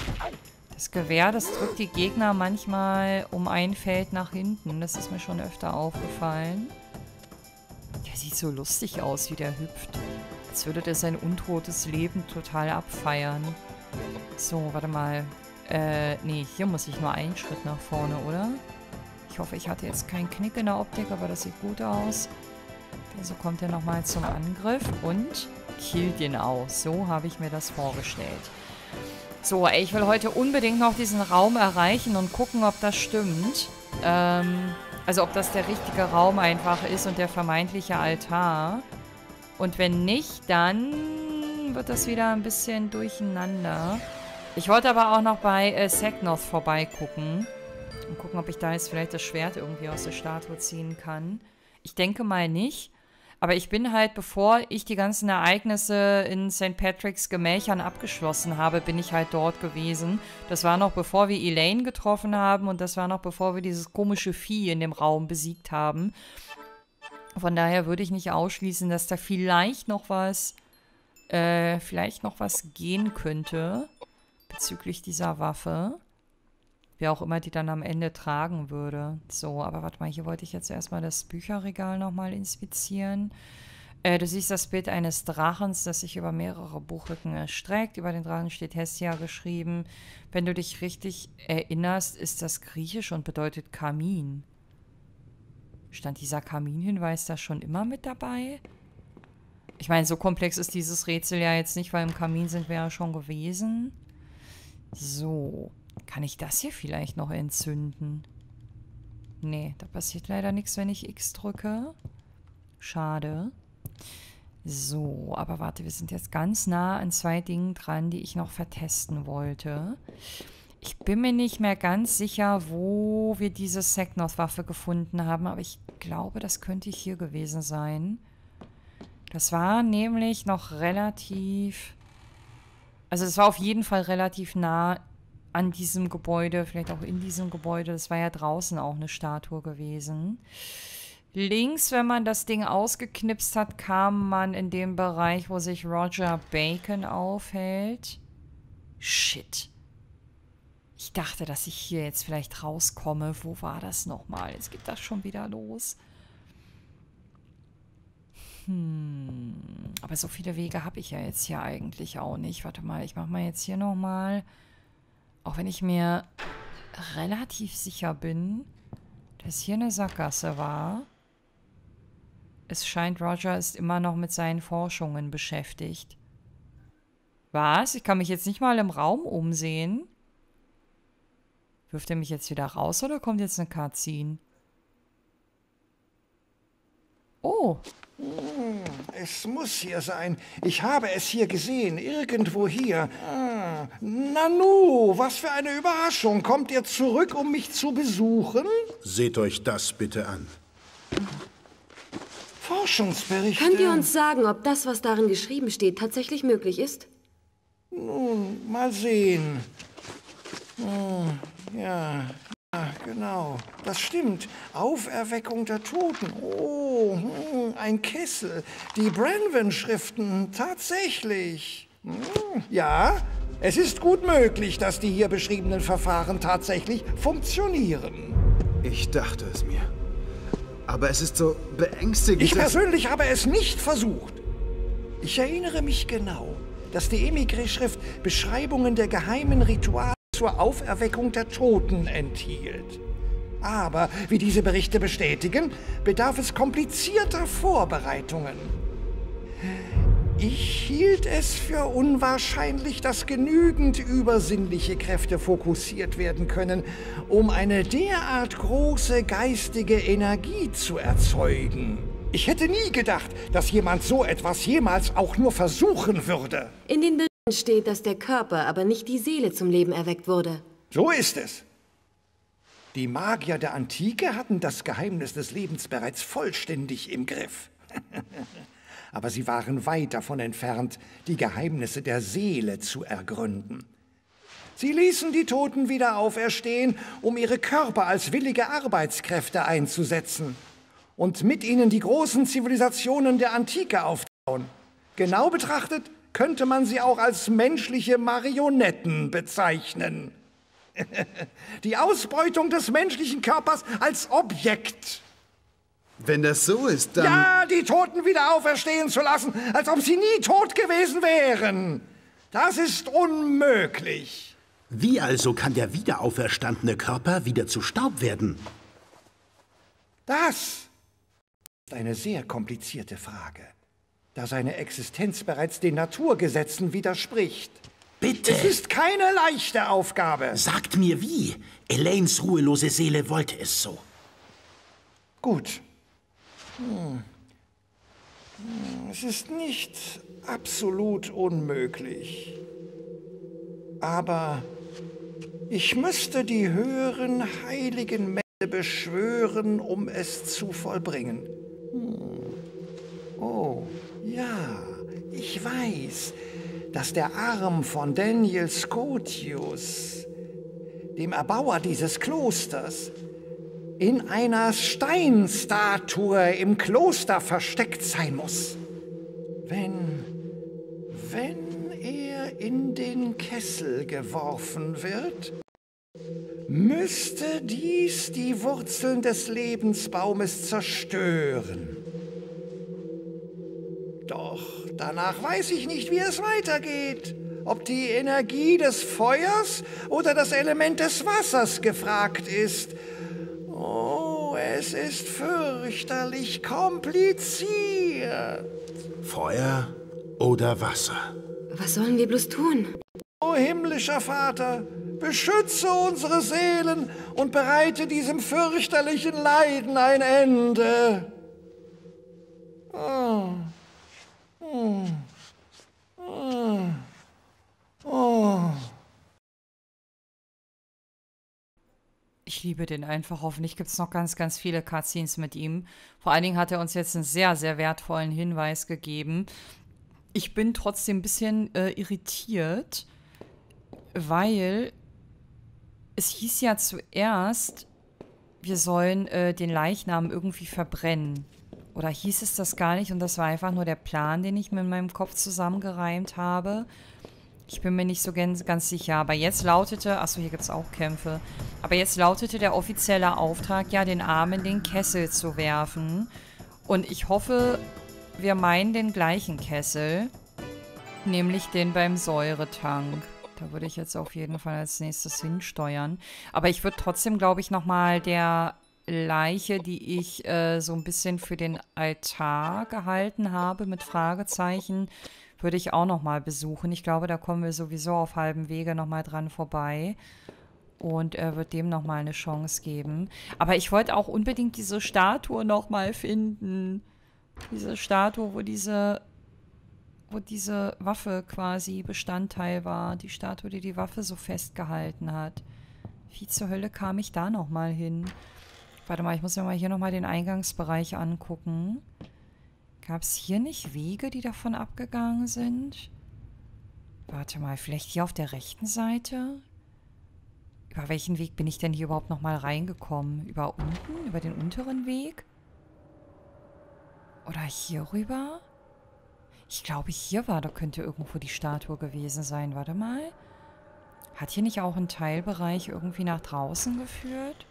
Das Gewehr, das drückt die Gegner manchmal um ein Feld nach hinten. Das ist mir schon öfter aufgefallen. Der sieht so lustig aus, wie der hüpft. Als würde der sein untotes Leben total abfeiern. So, warte mal. Äh, nee, hier muss ich nur einen Schritt nach vorne, oder? Ich hoffe, ich hatte jetzt keinen Knick in der Optik, aber das sieht gut aus. So kommt er nochmal zum Angriff und killt ihn aus. So habe ich mir das vorgestellt. So, ey, ich will heute unbedingt noch diesen Raum erreichen und gucken, ob das stimmt. Ähm, also ob das der richtige Raum einfach ist und der vermeintliche Altar. Und wenn nicht, dann wird das wieder ein bisschen durcheinander. Ich wollte aber auch noch bei äh, Sagnoth vorbeigucken. Und gucken, ob ich da jetzt vielleicht das Schwert irgendwie aus der Statue ziehen kann. Ich denke mal nicht. Aber ich bin halt, bevor ich die ganzen Ereignisse in St. Patricks Gemächern abgeschlossen habe, bin ich halt dort gewesen. Das war noch bevor wir Elaine getroffen haben und das war noch bevor wir dieses komische Vieh in dem Raum besiegt haben. Von daher würde ich nicht ausschließen, dass da vielleicht noch was, äh, vielleicht noch was gehen könnte bezüglich dieser Waffe. Wer auch immer die dann am Ende tragen würde. So, aber warte mal, hier wollte ich jetzt erstmal das Bücherregal nochmal inspizieren. Äh, du siehst das Bild eines Drachens, das sich über mehrere Buchrücken erstreckt. Über den Drachen steht Hestia geschrieben. Wenn du dich richtig erinnerst, ist das griechisch und bedeutet Kamin. Stand dieser Kaminhinweis da schon immer mit dabei? Ich meine, so komplex ist dieses Rätsel ja jetzt nicht, weil im Kamin sind wir ja schon gewesen. So. Kann ich das hier vielleicht noch entzünden? Nee, da passiert leider nichts, wenn ich X drücke. Schade. So, aber warte, wir sind jetzt ganz nah an zwei Dingen dran, die ich noch vertesten wollte. Ich bin mir nicht mehr ganz sicher, wo wir diese Seknoth-Waffe gefunden haben, aber ich glaube, das könnte hier gewesen sein. Das war nämlich noch relativ... Also es war auf jeden Fall relativ nah an diesem Gebäude, vielleicht auch in diesem Gebäude. Das war ja draußen auch eine Statue gewesen. Links, wenn man das Ding ausgeknipst hat, kam man in den Bereich, wo sich Roger Bacon aufhält. Shit. Ich dachte, dass ich hier jetzt vielleicht rauskomme. Wo war das nochmal? Jetzt geht das schon wieder los. Hm. Aber so viele Wege habe ich ja jetzt hier eigentlich auch nicht. Warte mal, ich mache mal jetzt hier nochmal... mal auch wenn ich mir relativ sicher bin, dass hier eine Sackgasse war. Es scheint, Roger ist immer noch mit seinen Forschungen beschäftigt. Was? Ich kann mich jetzt nicht mal im Raum umsehen? Wirft er mich jetzt wieder raus oder kommt jetzt eine Cutscene? Oh. Es muss hier sein. Ich habe es hier gesehen. Irgendwo hier. Ah, Nanu, was für eine Überraschung. Kommt ihr zurück, um mich zu besuchen? Seht euch das bitte an. Forschungsberichte. Könnt ihr uns sagen, ob das, was darin geschrieben steht, tatsächlich möglich ist? Nun, mal sehen. Hm, ja, ja, genau. Das stimmt. Auferweckung der Toten. Oh, hm, ein Kessel. Die Branwen-Schriften. Tatsächlich. Hm, ja, es ist gut möglich, dass die hier beschriebenen Verfahren tatsächlich funktionieren. Ich dachte es mir. Aber es ist so beängstigend. Ich persönlich habe es nicht versucht. Ich erinnere mich genau, dass die Emigré-Schrift Beschreibungen der geheimen Rituale zur Auferweckung der Toten enthielt. Aber, wie diese Berichte bestätigen, bedarf es komplizierter Vorbereitungen. Ich hielt es für unwahrscheinlich, dass genügend übersinnliche Kräfte fokussiert werden können, um eine derart große geistige Energie zu erzeugen. Ich hätte nie gedacht, dass jemand so etwas jemals auch nur versuchen würde. In den steht, dass der Körper, aber nicht die Seele zum Leben erweckt wurde. So ist es. Die Magier der Antike hatten das Geheimnis des Lebens bereits vollständig im Griff. *laughs* aber sie waren weit davon entfernt, die Geheimnisse der Seele zu ergründen. Sie ließen die Toten wieder auferstehen, um ihre Körper als willige Arbeitskräfte einzusetzen und mit ihnen die großen Zivilisationen der Antike aufbauen. Genau betrachtet könnte man sie auch als menschliche Marionetten bezeichnen. *laughs* Die Ausbeutung des menschlichen Körpers als Objekt. Wenn das so ist, dann... Ja, die Toten wieder auferstehen zu lassen, als ob sie nie tot gewesen wären. Das ist unmöglich. Wie also kann der wiederauferstandene Körper wieder zu Staub werden? Das ist eine sehr komplizierte Frage da seine Existenz bereits den Naturgesetzen widerspricht. Bitte! Es ist keine leichte Aufgabe. Sagt mir wie. Elaines ruhelose Seele wollte es so. Gut. Hm. Es ist nicht absolut unmöglich. Aber ich müsste die höheren heiligen Mächte beschwören, um es zu vollbringen. Hm. Oh, ja, ich weiß, dass der Arm von Daniel Scotius, dem Erbauer dieses Klosters, in einer Steinstatue im Kloster versteckt sein muss. Wenn, wenn er in den Kessel geworfen wird, müsste dies die Wurzeln des Lebensbaumes zerstören. Doch danach weiß ich nicht, wie es weitergeht. Ob die Energie des Feuers oder das Element des Wassers gefragt ist. Oh, es ist fürchterlich kompliziert. Feuer oder Wasser? Was sollen wir bloß tun? O himmlischer Vater, beschütze unsere Seelen und bereite diesem fürchterlichen Leiden ein Ende. Oh. Ich liebe den einfach. Hoffentlich gibt es noch ganz, ganz viele Cutscenes mit ihm. Vor allen Dingen hat er uns jetzt einen sehr, sehr wertvollen Hinweis gegeben. Ich bin trotzdem ein bisschen äh, irritiert, weil es hieß ja zuerst, wir sollen äh, den Leichnam irgendwie verbrennen. Oder hieß es das gar nicht und das war einfach nur der Plan, den ich mir in meinem Kopf zusammengereimt habe. Ich bin mir nicht so ganz, ganz sicher. Aber jetzt lautete, achso, hier gibt es auch Kämpfe. Aber jetzt lautete der offizielle Auftrag ja, den Arm in den Kessel zu werfen. Und ich hoffe, wir meinen den gleichen Kessel. Nämlich den beim Säuretank. Da würde ich jetzt auf jeden Fall als nächstes hinsteuern. Aber ich würde trotzdem, glaube ich, nochmal der Leiche, die ich äh, so ein bisschen für den Altar gehalten habe, mit Fragezeichen, würde ich auch noch mal besuchen. Ich glaube, da kommen wir sowieso auf halbem Wege noch mal dran vorbei und er wird dem noch mal eine Chance geben. Aber ich wollte auch unbedingt diese Statue noch mal finden. Diese Statue, wo diese wo diese Waffe quasi Bestandteil war. Die Statue, die die Waffe so festgehalten hat. Wie zur Hölle kam ich da noch mal hin? Warte mal, ich muss mir mal hier noch mal den Eingangsbereich angucken. Gab es hier nicht Wege, die davon abgegangen sind? Warte mal, vielleicht hier auf der rechten Seite? Über welchen Weg bin ich denn hier überhaupt nochmal reingekommen? Über unten? Über den unteren Weg? Oder hier rüber? Ich glaube, hier war, da könnte irgendwo die Statue gewesen sein. Warte mal. Hat hier nicht auch ein Teilbereich irgendwie nach draußen geführt?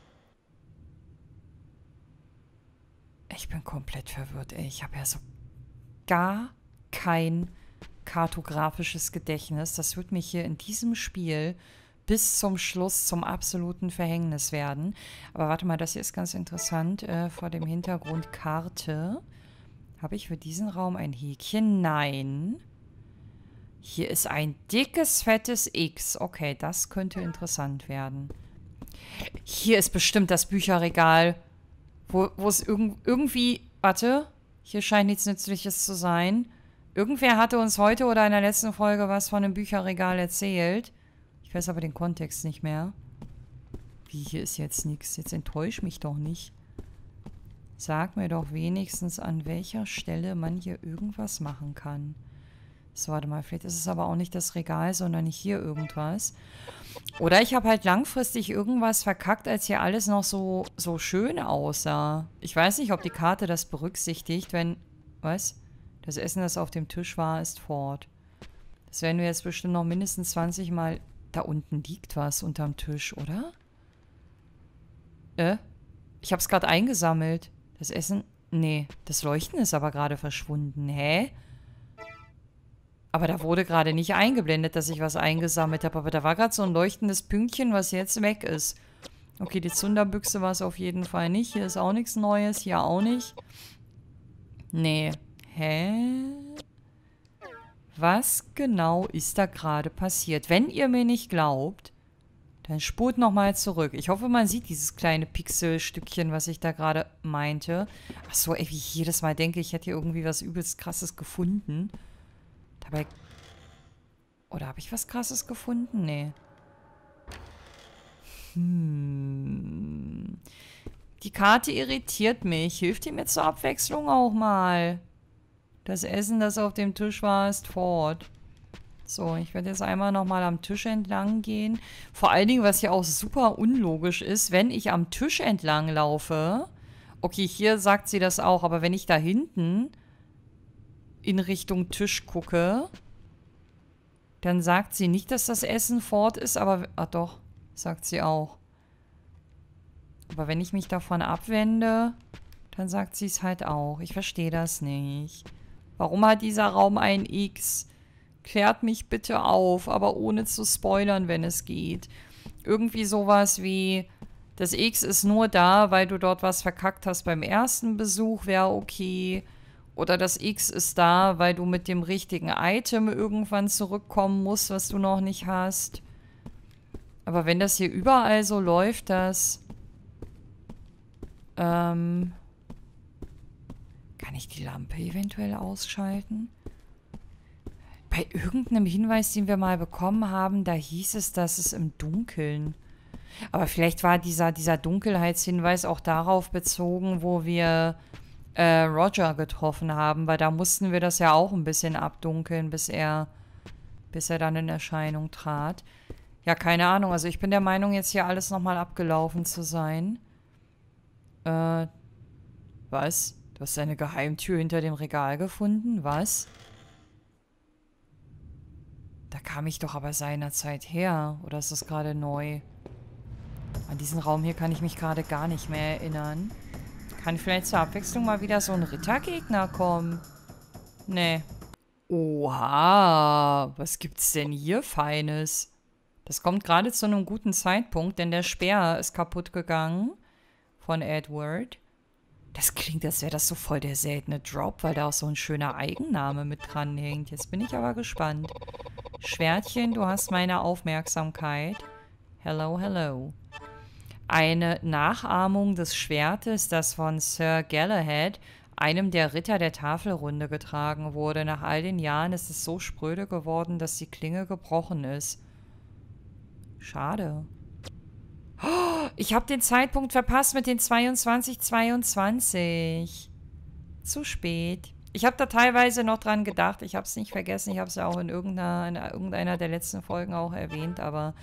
Ich bin komplett verwirrt, ey. Ich habe ja so gar kein kartografisches Gedächtnis. Das wird mich hier in diesem Spiel bis zum Schluss zum absoluten Verhängnis werden. Aber warte mal, das hier ist ganz interessant. Äh, vor dem Hintergrund Karte. Habe ich für diesen Raum ein Häkchen? Nein. Hier ist ein dickes, fettes X. Okay, das könnte interessant werden. Hier ist bestimmt das Bücherregal. Wo, es irg irgendwie. Warte, hier scheint nichts Nützliches zu sein. Irgendwer hatte uns heute oder in der letzten Folge was von einem Bücherregal erzählt. Ich weiß aber den Kontext nicht mehr. Wie, hier ist jetzt nichts. Jetzt enttäusch mich doch nicht. Sag mir doch wenigstens, an welcher Stelle man hier irgendwas machen kann. So, warte mal, vielleicht ist es aber auch nicht das Regal, sondern hier irgendwas. Oder ich habe halt langfristig irgendwas verkackt, als hier alles noch so, so schön aussah. Ich weiß nicht, ob die Karte das berücksichtigt, wenn... Was? Das Essen, das auf dem Tisch war, ist fort. Das werden wir jetzt bestimmt noch mindestens 20 Mal... Da unten liegt was unterm Tisch, oder? Äh? Ich habe es gerade eingesammelt. Das Essen... Nee, das Leuchten ist aber gerade verschwunden. Hä? Aber da wurde gerade nicht eingeblendet, dass ich was eingesammelt habe. Aber da war gerade so ein leuchtendes Pünktchen, was jetzt weg ist. Okay, die Zunderbüchse war es auf jeden Fall nicht. Hier ist auch nichts Neues. Hier auch nicht. Nee. Hä? Was genau ist da gerade passiert? Wenn ihr mir nicht glaubt, Dann spurt nochmal zurück. Ich hoffe, man sieht dieses kleine Pixelstückchen, was ich da gerade meinte. Ach so, ey, wie ich jedes Mal denke, ich hätte hier irgendwie was übelst krasses gefunden. Dabei... Oder habe ich was krasses gefunden? Nee. Hm. Die Karte irritiert mich. Hilft die mir zur Abwechslung auch mal? Das Essen, das auf dem Tisch war, ist fort. So, ich werde jetzt einmal nochmal am Tisch entlang gehen. Vor allen Dingen, was ja auch super unlogisch ist, wenn ich am Tisch entlang laufe. Okay, hier sagt sie das auch, aber wenn ich da hinten in Richtung Tisch gucke, dann sagt sie nicht, dass das Essen fort ist, aber... Ach doch, sagt sie auch. Aber wenn ich mich davon abwende, dann sagt sie es halt auch. Ich verstehe das nicht. Warum hat dieser Raum ein X? Klärt mich bitte auf, aber ohne zu spoilern, wenn es geht. Irgendwie sowas wie, das X ist nur da, weil du dort was verkackt hast beim ersten Besuch, wäre okay. Oder das X ist da, weil du mit dem richtigen Item irgendwann zurückkommen musst, was du noch nicht hast. Aber wenn das hier überall so läuft, dass ähm, kann ich die Lampe eventuell ausschalten? Bei irgendeinem Hinweis, den wir mal bekommen haben, da hieß es, dass es im Dunkeln. Aber vielleicht war dieser, dieser Dunkelheitshinweis auch darauf bezogen, wo wir äh, Roger getroffen haben, weil da mussten wir das ja auch ein bisschen abdunkeln, bis er, bis er dann in Erscheinung trat. Ja, keine Ahnung. Also ich bin der Meinung, jetzt hier alles nochmal abgelaufen zu sein. Äh, was? Du hast eine Geheimtür hinter dem Regal gefunden? Was? Da kam ich doch aber seinerzeit her. Oder ist das gerade neu? An diesen Raum hier kann ich mich gerade gar nicht mehr erinnern. Kann vielleicht zur Abwechslung mal wieder so ein Rittergegner kommen? Nee. Oha, was gibt's denn hier Feines? Das kommt gerade zu einem guten Zeitpunkt, denn der Speer ist kaputt gegangen von Edward. Das klingt, als wäre das so voll der seltene Drop, weil da auch so ein schöner Eigenname mit dran hängt. Jetzt bin ich aber gespannt. Schwertchen, du hast meine Aufmerksamkeit. Hello, hello. Eine Nachahmung des Schwertes, das von Sir Galahad, einem der Ritter der Tafelrunde, getragen wurde. Nach all den Jahren ist es so spröde geworden, dass die Klinge gebrochen ist. Schade. Ich habe den Zeitpunkt verpasst mit den 2222. Zu spät. Ich habe da teilweise noch dran gedacht. Ich habe es nicht vergessen. Ich habe es ja auch in irgendeiner, in irgendeiner der letzten Folgen auch erwähnt. Aber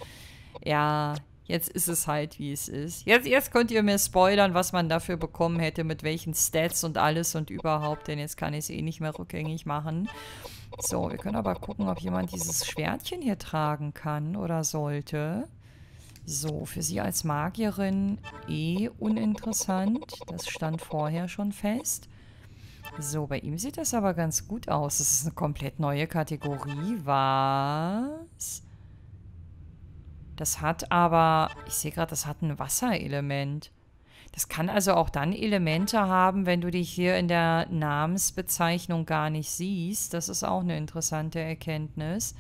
ja, jetzt ist es halt, wie es ist. Jetzt, jetzt könnt ihr mir spoilern, was man dafür bekommen hätte, mit welchen Stats und alles und überhaupt. Denn jetzt kann ich es eh nicht mehr rückgängig machen. So, wir können aber gucken, ob jemand dieses Schwertchen hier tragen kann oder sollte. So, für sie als Magierin eh uninteressant. Das stand vorher schon fest. So, bei ihm sieht das aber ganz gut aus. Das ist eine komplett neue Kategorie. Was? Das hat aber, ich sehe gerade, das hat ein Wasserelement. Das kann also auch dann Elemente haben, wenn du dich hier in der Namensbezeichnung gar nicht siehst. Das ist auch eine interessante Erkenntnis.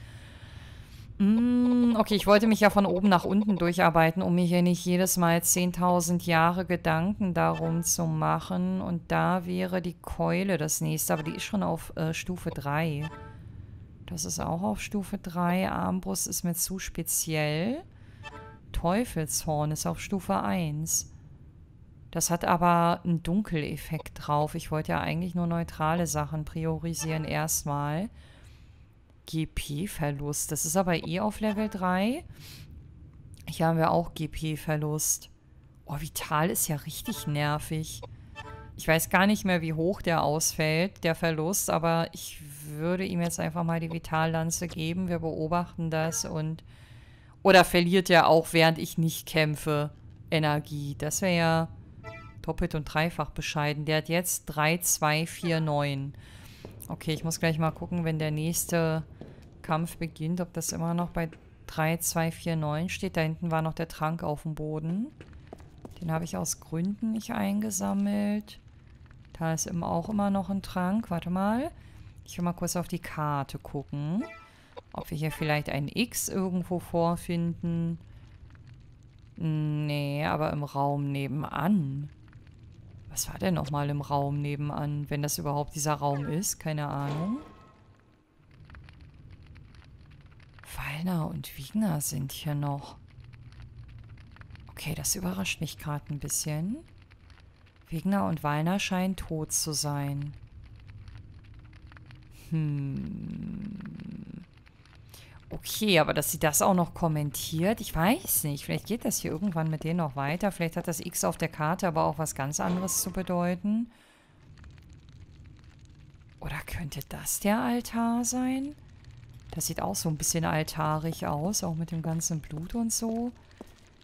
Mm, okay, ich wollte mich ja von oben nach unten durcharbeiten, um mir hier nicht jedes Mal 10.000 Jahre Gedanken darum zu machen. Und da wäre die Keule das nächste, aber die ist schon auf äh, Stufe 3. Das ist auch auf Stufe 3. Armbrust ist mir zu speziell. Teufelshorn ist auf Stufe 1. Das hat aber einen Dunkeleffekt drauf. Ich wollte ja eigentlich nur neutrale Sachen priorisieren erstmal. GP-Verlust. Das ist aber eh auf Level 3. Hier haben wir auch GP-Verlust. Oh, Vital ist ja richtig nervig. Ich weiß gar nicht mehr, wie hoch der ausfällt, der Verlust, aber ich würde ihm jetzt einfach mal die Vitallanze geben. Wir beobachten das und... Oder verliert er auch, während ich nicht kämpfe, Energie. Das wäre ja doppelt und dreifach bescheiden. Der hat jetzt 3, 2, 4, 9. Okay, ich muss gleich mal gucken, wenn der nächste Kampf beginnt, ob das immer noch bei 3, 2, 4, 9 steht. Da hinten war noch der Trank auf dem Boden. Den habe ich aus Gründen nicht eingesammelt. Da ist eben auch immer noch ein Trank. Warte mal. Ich will mal kurz auf die Karte gucken. Ob wir hier vielleicht ein X irgendwo vorfinden. Nee, aber im Raum nebenan. Was war denn nochmal im Raum nebenan? Wenn das überhaupt dieser Raum ist, keine Ahnung. Wallner und Wiener sind hier noch. Okay, das überrascht mich gerade ein bisschen. Wegner und Wallner scheinen tot zu sein. Hm. Okay, aber dass sie das auch noch kommentiert, ich weiß nicht. Vielleicht geht das hier irgendwann mit denen noch weiter. Vielleicht hat das X auf der Karte aber auch was ganz anderes zu bedeuten. Oder könnte das der Altar sein? Das sieht auch so ein bisschen altarig aus, auch mit dem ganzen Blut und so.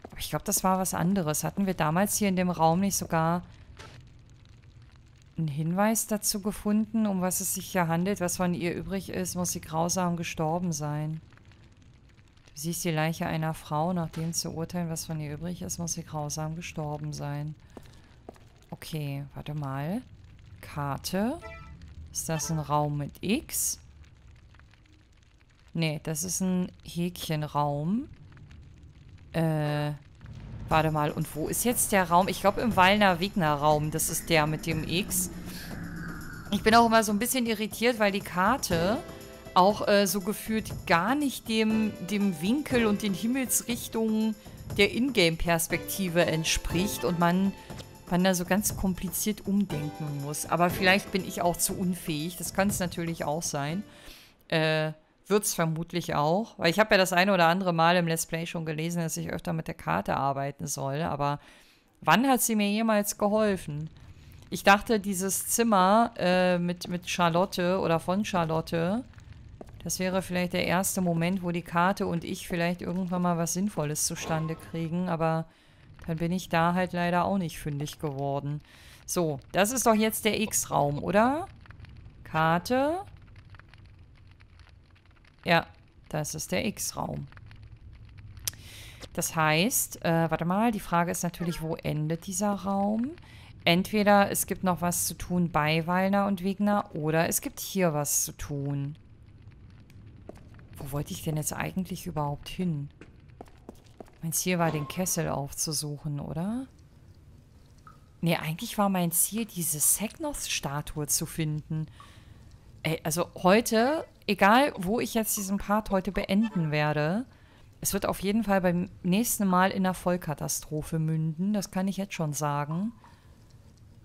Aber ich glaube, das war was anderes. Hatten wir damals hier in dem Raum nicht sogar einen Hinweis dazu gefunden, um was es sich hier handelt? Was von ihr übrig ist, muss sie grausam gestorben sein. Du siehst die Leiche einer Frau, nach dem zu urteilen, was von ihr übrig ist, muss sie grausam gestorben sein. Okay, warte mal. Karte. Ist das ein Raum mit X? Nee, das ist ein Häkchenraum. Äh, warte mal. Und wo ist jetzt der Raum? Ich glaube im Wallner-Wigner-Raum. Das ist der mit dem X. Ich bin auch immer so ein bisschen irritiert, weil die Karte auch äh, so gefühlt gar nicht dem, dem Winkel und den Himmelsrichtungen der Ingame-Perspektive entspricht und man, man da so ganz kompliziert umdenken muss. Aber vielleicht bin ich auch zu unfähig. Das kann es natürlich auch sein. Äh, wird es vermutlich auch. Weil ich habe ja das eine oder andere Mal im Let's Play schon gelesen, dass ich öfter mit der Karte arbeiten soll. Aber wann hat sie mir jemals geholfen? Ich dachte, dieses Zimmer äh, mit, mit Charlotte oder von Charlotte das wäre vielleicht der erste Moment, wo die Karte und ich vielleicht irgendwann mal was Sinnvolles zustande kriegen, aber dann bin ich da halt leider auch nicht fündig geworden. So, das ist doch jetzt der X-Raum, oder? Karte. Ja, das ist der X-Raum. Das heißt, äh, warte mal, die Frage ist natürlich, wo endet dieser Raum? Entweder es gibt noch was zu tun bei Wallner und Wegner oder es gibt hier was zu tun. Wo wollte ich denn jetzt eigentlich überhaupt hin? Mein Ziel war, den Kessel aufzusuchen, oder? Nee, eigentlich war mein Ziel, diese Seknoth-Statue zu finden. Ey, also heute, egal wo ich jetzt diesen Part heute beenden werde, es wird auf jeden Fall beim nächsten Mal in einer Vollkatastrophe münden. Das kann ich jetzt schon sagen.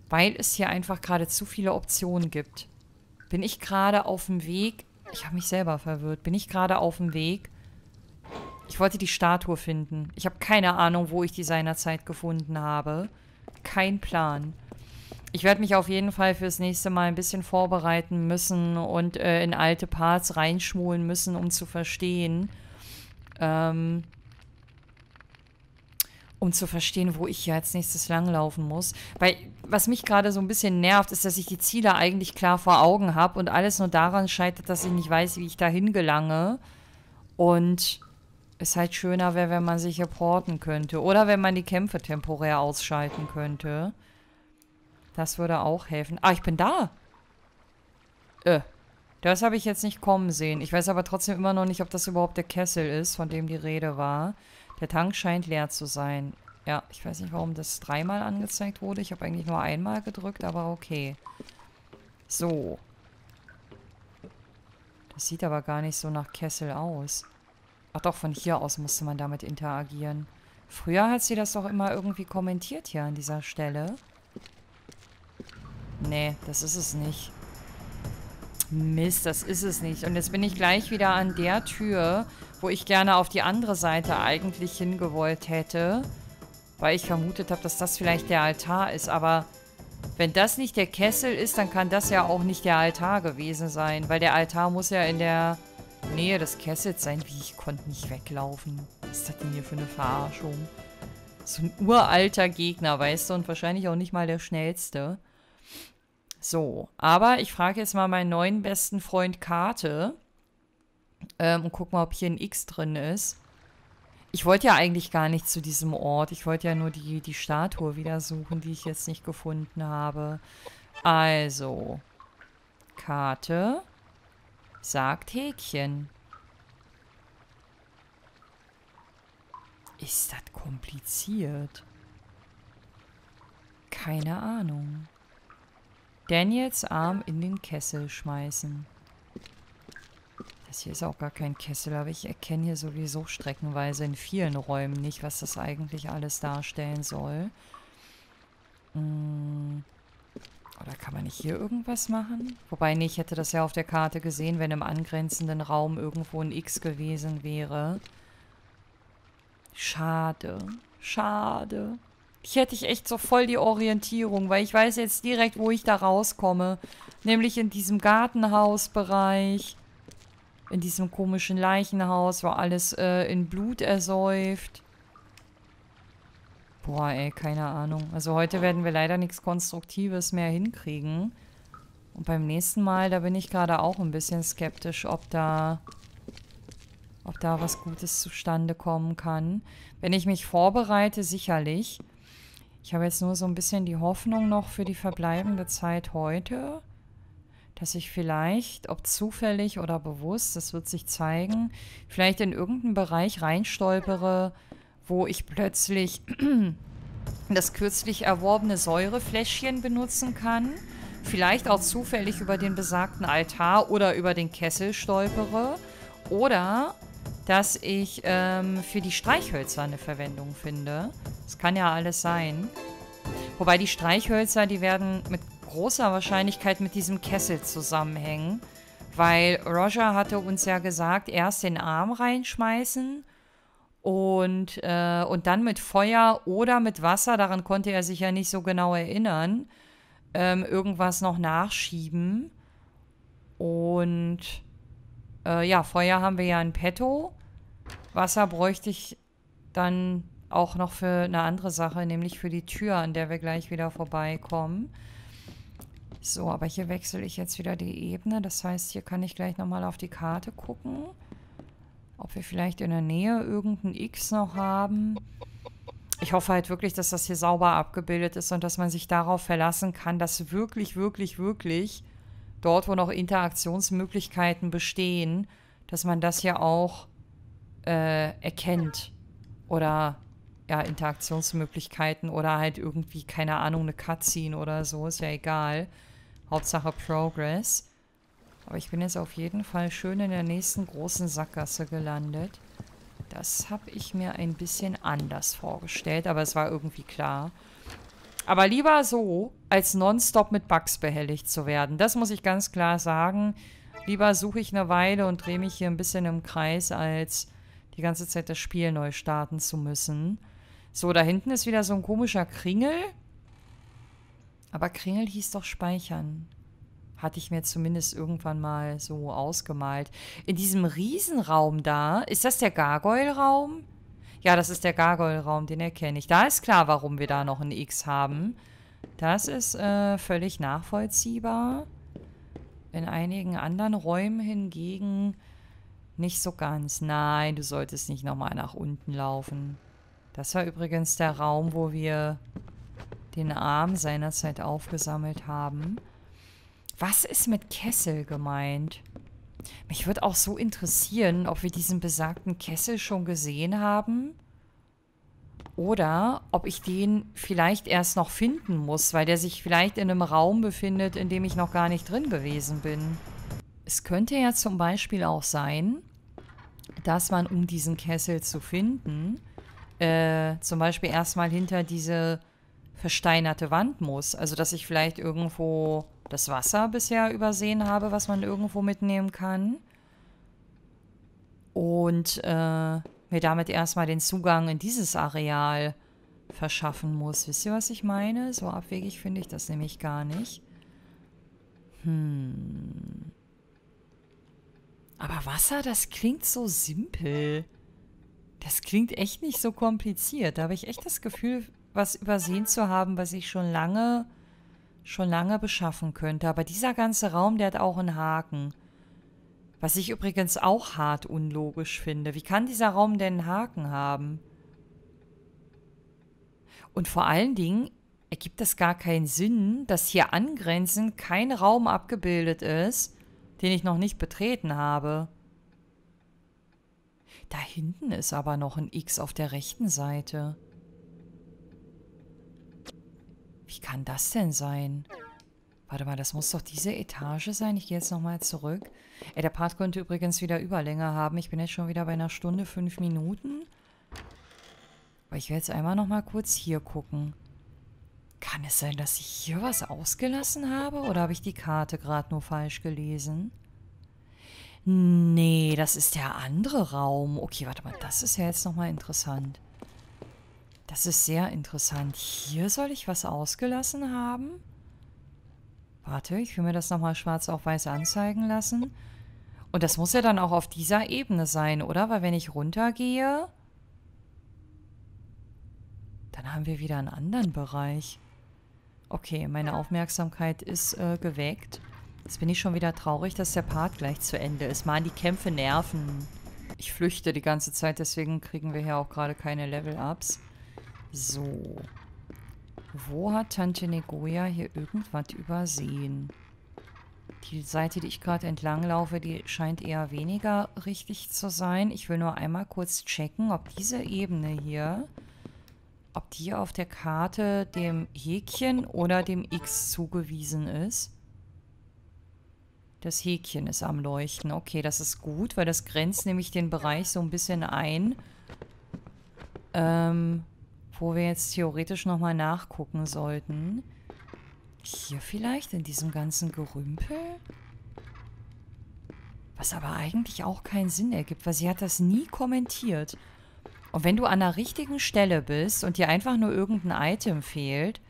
Weil es hier einfach gerade zu viele Optionen gibt. Bin ich gerade auf dem Weg ich habe mich selber verwirrt. Bin ich gerade auf dem Weg? Ich wollte die Statue finden. Ich habe keine Ahnung, wo ich die seinerzeit gefunden habe. Kein Plan. Ich werde mich auf jeden Fall fürs nächste Mal ein bisschen vorbereiten müssen und äh, in alte Parts reinschmulen müssen, um zu verstehen, ähm, um zu verstehen, wo ich hier als nächstes langlaufen muss. Weil, was mich gerade so ein bisschen nervt, ist, dass ich die Ziele eigentlich klar vor Augen habe und alles nur daran scheitert, dass ich nicht weiß, wie ich dahin gelange. Und es halt schöner wäre, wenn man sich hier porten könnte. Oder wenn man die Kämpfe temporär ausschalten könnte. Das würde auch helfen. Ah, ich bin da. Äh. Das habe ich jetzt nicht kommen sehen. Ich weiß aber trotzdem immer noch nicht, ob das überhaupt der Kessel ist, von dem die Rede war. Der Tank scheint leer zu sein. Ja, ich weiß nicht, warum das dreimal angezeigt wurde. Ich habe eigentlich nur einmal gedrückt, aber okay. So. Das sieht aber gar nicht so nach Kessel aus. Ach doch, von hier aus musste man damit interagieren. Früher hat sie das doch immer irgendwie kommentiert hier an dieser Stelle. Nee, das ist es nicht. Mist, das ist es nicht. Und jetzt bin ich gleich wieder an der Tür, wo ich gerne auf die andere Seite eigentlich hingewollt hätte. Weil ich vermutet habe, dass das vielleicht der Altar ist. Aber wenn das nicht der Kessel ist, dann kann das ja auch nicht der Altar gewesen sein. Weil der Altar muss ja in der Nähe des Kessels sein. Wie, ich konnte nicht weglaufen. Was ist das denn hier für eine Verarschung? So ein uralter Gegner, weißt du? Und wahrscheinlich auch nicht mal der schnellste. So, aber ich frage jetzt mal meinen neuen besten Freund Karte ähm, und guck mal, ob hier ein X drin ist. Ich wollte ja eigentlich gar nicht zu diesem Ort. Ich wollte ja nur die, die Statue wieder suchen, die ich jetzt nicht gefunden habe. Also, Karte sagt Häkchen. Ist das kompliziert? Keine Ahnung. Daniels Arm in den Kessel schmeißen. Das hier ist auch gar kein Kessel, aber ich erkenne hier sowieso streckenweise in vielen Räumen nicht, was das eigentlich alles darstellen soll. Hm. Oder kann man nicht hier irgendwas machen? Wobei, nee, ich hätte das ja auf der Karte gesehen, wenn im angrenzenden Raum irgendwo ein X gewesen wäre. Schade. Schade. Ich hätte ich echt so voll die Orientierung, weil ich weiß jetzt direkt, wo ich da rauskomme. Nämlich in diesem Gartenhausbereich. In diesem komischen Leichenhaus, wo alles äh, in Blut ersäuft. Boah, ey, keine Ahnung. Also heute werden wir leider nichts Konstruktives mehr hinkriegen. Und beim nächsten Mal, da bin ich gerade auch ein bisschen skeptisch, ob da, ob da was Gutes zustande kommen kann. Wenn ich mich vorbereite, sicherlich. Ich habe jetzt nur so ein bisschen die Hoffnung noch für die verbleibende Zeit heute, dass ich vielleicht, ob zufällig oder bewusst, das wird sich zeigen, vielleicht in irgendeinen Bereich reinstolpere, wo ich plötzlich *clears throat* das kürzlich erworbene Säurefläschchen benutzen kann. Vielleicht auch zufällig über den besagten Altar oder über den Kessel stolpere. Oder dass ich ähm, für die Streichhölzer eine Verwendung finde. Das kann ja alles sein. Wobei die Streichhölzer, die werden mit großer Wahrscheinlichkeit mit diesem Kessel zusammenhängen. Weil Roger hatte uns ja gesagt, erst den Arm reinschmeißen und, äh, und dann mit Feuer oder mit Wasser, daran konnte er sich ja nicht so genau erinnern, ähm, irgendwas noch nachschieben. Und äh, ja, Feuer haben wir ja in petto. Wasser bräuchte ich dann auch noch für eine andere Sache, nämlich für die Tür, an der wir gleich wieder vorbeikommen. So, aber hier wechsle ich jetzt wieder die Ebene. Das heißt, hier kann ich gleich nochmal auf die Karte gucken. Ob wir vielleicht in der Nähe irgendein X noch haben. Ich hoffe halt wirklich, dass das hier sauber abgebildet ist und dass man sich darauf verlassen kann, dass wirklich, wirklich, wirklich dort, wo noch Interaktionsmöglichkeiten bestehen, dass man das hier auch äh, erkennt. Oder ja, Interaktionsmöglichkeiten oder halt irgendwie, keine Ahnung, eine Cutscene oder so, ist ja egal. Hauptsache Progress. Aber ich bin jetzt auf jeden Fall schön in der nächsten großen Sackgasse gelandet. Das habe ich mir ein bisschen anders vorgestellt, aber es war irgendwie klar. Aber lieber so, als nonstop mit Bugs behelligt zu werden. Das muss ich ganz klar sagen. Lieber suche ich eine Weile und drehe mich hier ein bisschen im Kreis, als die ganze Zeit das Spiel neu starten zu müssen. So, da hinten ist wieder so ein komischer Kringel. Aber Kringel hieß doch speichern. Hatte ich mir zumindest irgendwann mal so ausgemalt. In diesem Riesenraum da, ist das der Gargoyle-Raum? Ja, das ist der Gargoyle-Raum, den erkenne ich. Da ist klar, warum wir da noch ein X haben. Das ist äh, völlig nachvollziehbar. In einigen anderen Räumen hingegen nicht so ganz. Nein, du solltest nicht nochmal nach unten laufen. Das war übrigens der Raum, wo wir den Arm seinerzeit aufgesammelt haben. Was ist mit Kessel gemeint? Mich würde auch so interessieren, ob wir diesen besagten Kessel schon gesehen haben. Oder ob ich den vielleicht erst noch finden muss, weil der sich vielleicht in einem Raum befindet, in dem ich noch gar nicht drin gewesen bin. Es könnte ja zum Beispiel auch sein, dass man, um diesen Kessel zu finden, äh, zum Beispiel erstmal hinter diese versteinerte Wand muss. Also, dass ich vielleicht irgendwo das Wasser bisher übersehen habe, was man irgendwo mitnehmen kann. Und äh, mir damit erstmal den Zugang in dieses Areal verschaffen muss. Wisst ihr, was ich meine? So abwegig finde ich das nämlich gar nicht. Hm. Aber Wasser, das klingt so simpel. Das klingt echt nicht so kompliziert. Da habe ich echt das Gefühl, was übersehen zu haben, was ich schon lange schon lange beschaffen könnte. Aber dieser ganze Raum, der hat auch einen Haken. Was ich übrigens auch hart unlogisch finde. Wie kann dieser Raum denn einen Haken haben? Und vor allen Dingen ergibt es gar keinen Sinn, dass hier angrenzend kein Raum abgebildet ist, den ich noch nicht betreten habe. Da hinten ist aber noch ein X auf der rechten Seite. Wie kann das denn sein? Warte mal, das muss doch diese Etage sein. Ich gehe jetzt nochmal zurück. Ey, der Part könnte übrigens wieder Überlänge haben. Ich bin jetzt schon wieder bei einer Stunde, fünf Minuten. Aber ich werde jetzt einmal nochmal kurz hier gucken. Kann es sein, dass ich hier was ausgelassen habe? Oder habe ich die Karte gerade nur falsch gelesen? Nee, das ist der andere Raum. Okay, warte mal, das ist ja jetzt nochmal interessant. Das ist sehr interessant. Hier soll ich was ausgelassen haben? Warte, ich will mir das nochmal schwarz auf weiß anzeigen lassen. Und das muss ja dann auch auf dieser Ebene sein, oder? Weil wenn ich runtergehe, dann haben wir wieder einen anderen Bereich. Okay, meine Aufmerksamkeit ist äh, geweckt. Jetzt bin ich schon wieder traurig, dass der Part gleich zu Ende ist. Mann, die Kämpfe nerven. Ich flüchte die ganze Zeit, deswegen kriegen wir hier auch gerade keine Level-Ups. So. Wo hat Tante Negoya hier irgendwas übersehen? Die Seite, die ich gerade entlang laufe, die scheint eher weniger richtig zu sein. Ich will nur einmal kurz checken, ob diese Ebene hier ob die auf der Karte dem Häkchen oder dem X zugewiesen ist. Das Häkchen ist am Leuchten. Okay, das ist gut, weil das grenzt nämlich den Bereich so ein bisschen ein. Ähm, wo wir jetzt theoretisch nochmal nachgucken sollten. Hier vielleicht, in diesem ganzen Gerümpel? Was aber eigentlich auch keinen Sinn ergibt, weil sie hat das nie kommentiert. Und wenn du an der richtigen Stelle bist und dir einfach nur irgendein Item fehlt,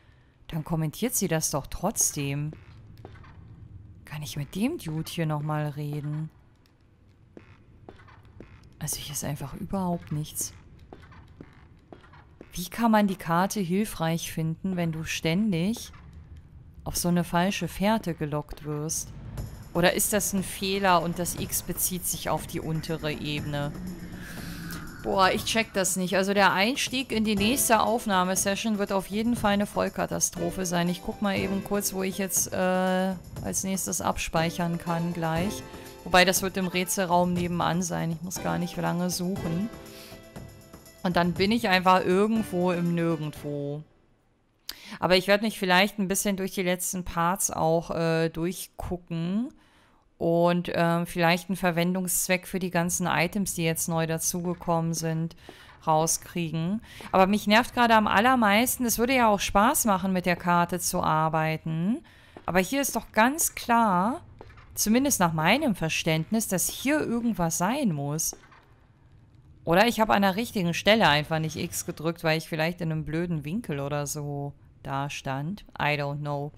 dann kommentiert sie das doch trotzdem. Kann ich mit dem Dude hier nochmal reden? Also hier ist einfach überhaupt nichts. Wie kann man die Karte hilfreich finden, wenn du ständig auf so eine falsche Fährte gelockt wirst? Oder ist das ein Fehler und das X bezieht sich auf die untere Ebene? Boah, ich check das nicht. Also der Einstieg in die nächste Aufnahmesession wird auf jeden Fall eine Vollkatastrophe sein. Ich guck mal eben kurz, wo ich jetzt äh, als nächstes abspeichern kann gleich. Wobei, das wird im Rätselraum nebenan sein. Ich muss gar nicht lange suchen. Und dann bin ich einfach irgendwo im Nirgendwo. Aber ich werde mich vielleicht ein bisschen durch die letzten Parts auch äh, durchgucken und ähm, vielleicht einen Verwendungszweck für die ganzen Items, die jetzt neu dazugekommen sind, rauskriegen. Aber mich nervt gerade am allermeisten, es würde ja auch Spaß machen, mit der Karte zu arbeiten. Aber hier ist doch ganz klar, zumindest nach meinem Verständnis, dass hier irgendwas sein muss. Oder ich habe an der richtigen Stelle einfach nicht X gedrückt, weil ich vielleicht in einem blöden Winkel oder so da stand. I don't know.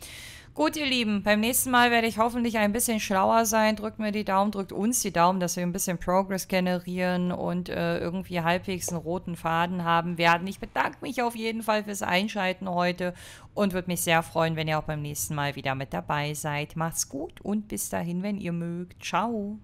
Gut, ihr Lieben, beim nächsten Mal werde ich hoffentlich ein bisschen schlauer sein. Drückt mir die Daumen, drückt uns die Daumen, dass wir ein bisschen Progress generieren und äh, irgendwie halbwegs einen roten Faden haben werden. Ich bedanke mich auf jeden Fall fürs Einschalten heute und würde mich sehr freuen, wenn ihr auch beim nächsten Mal wieder mit dabei seid. Macht's gut und bis dahin, wenn ihr mögt. Ciao.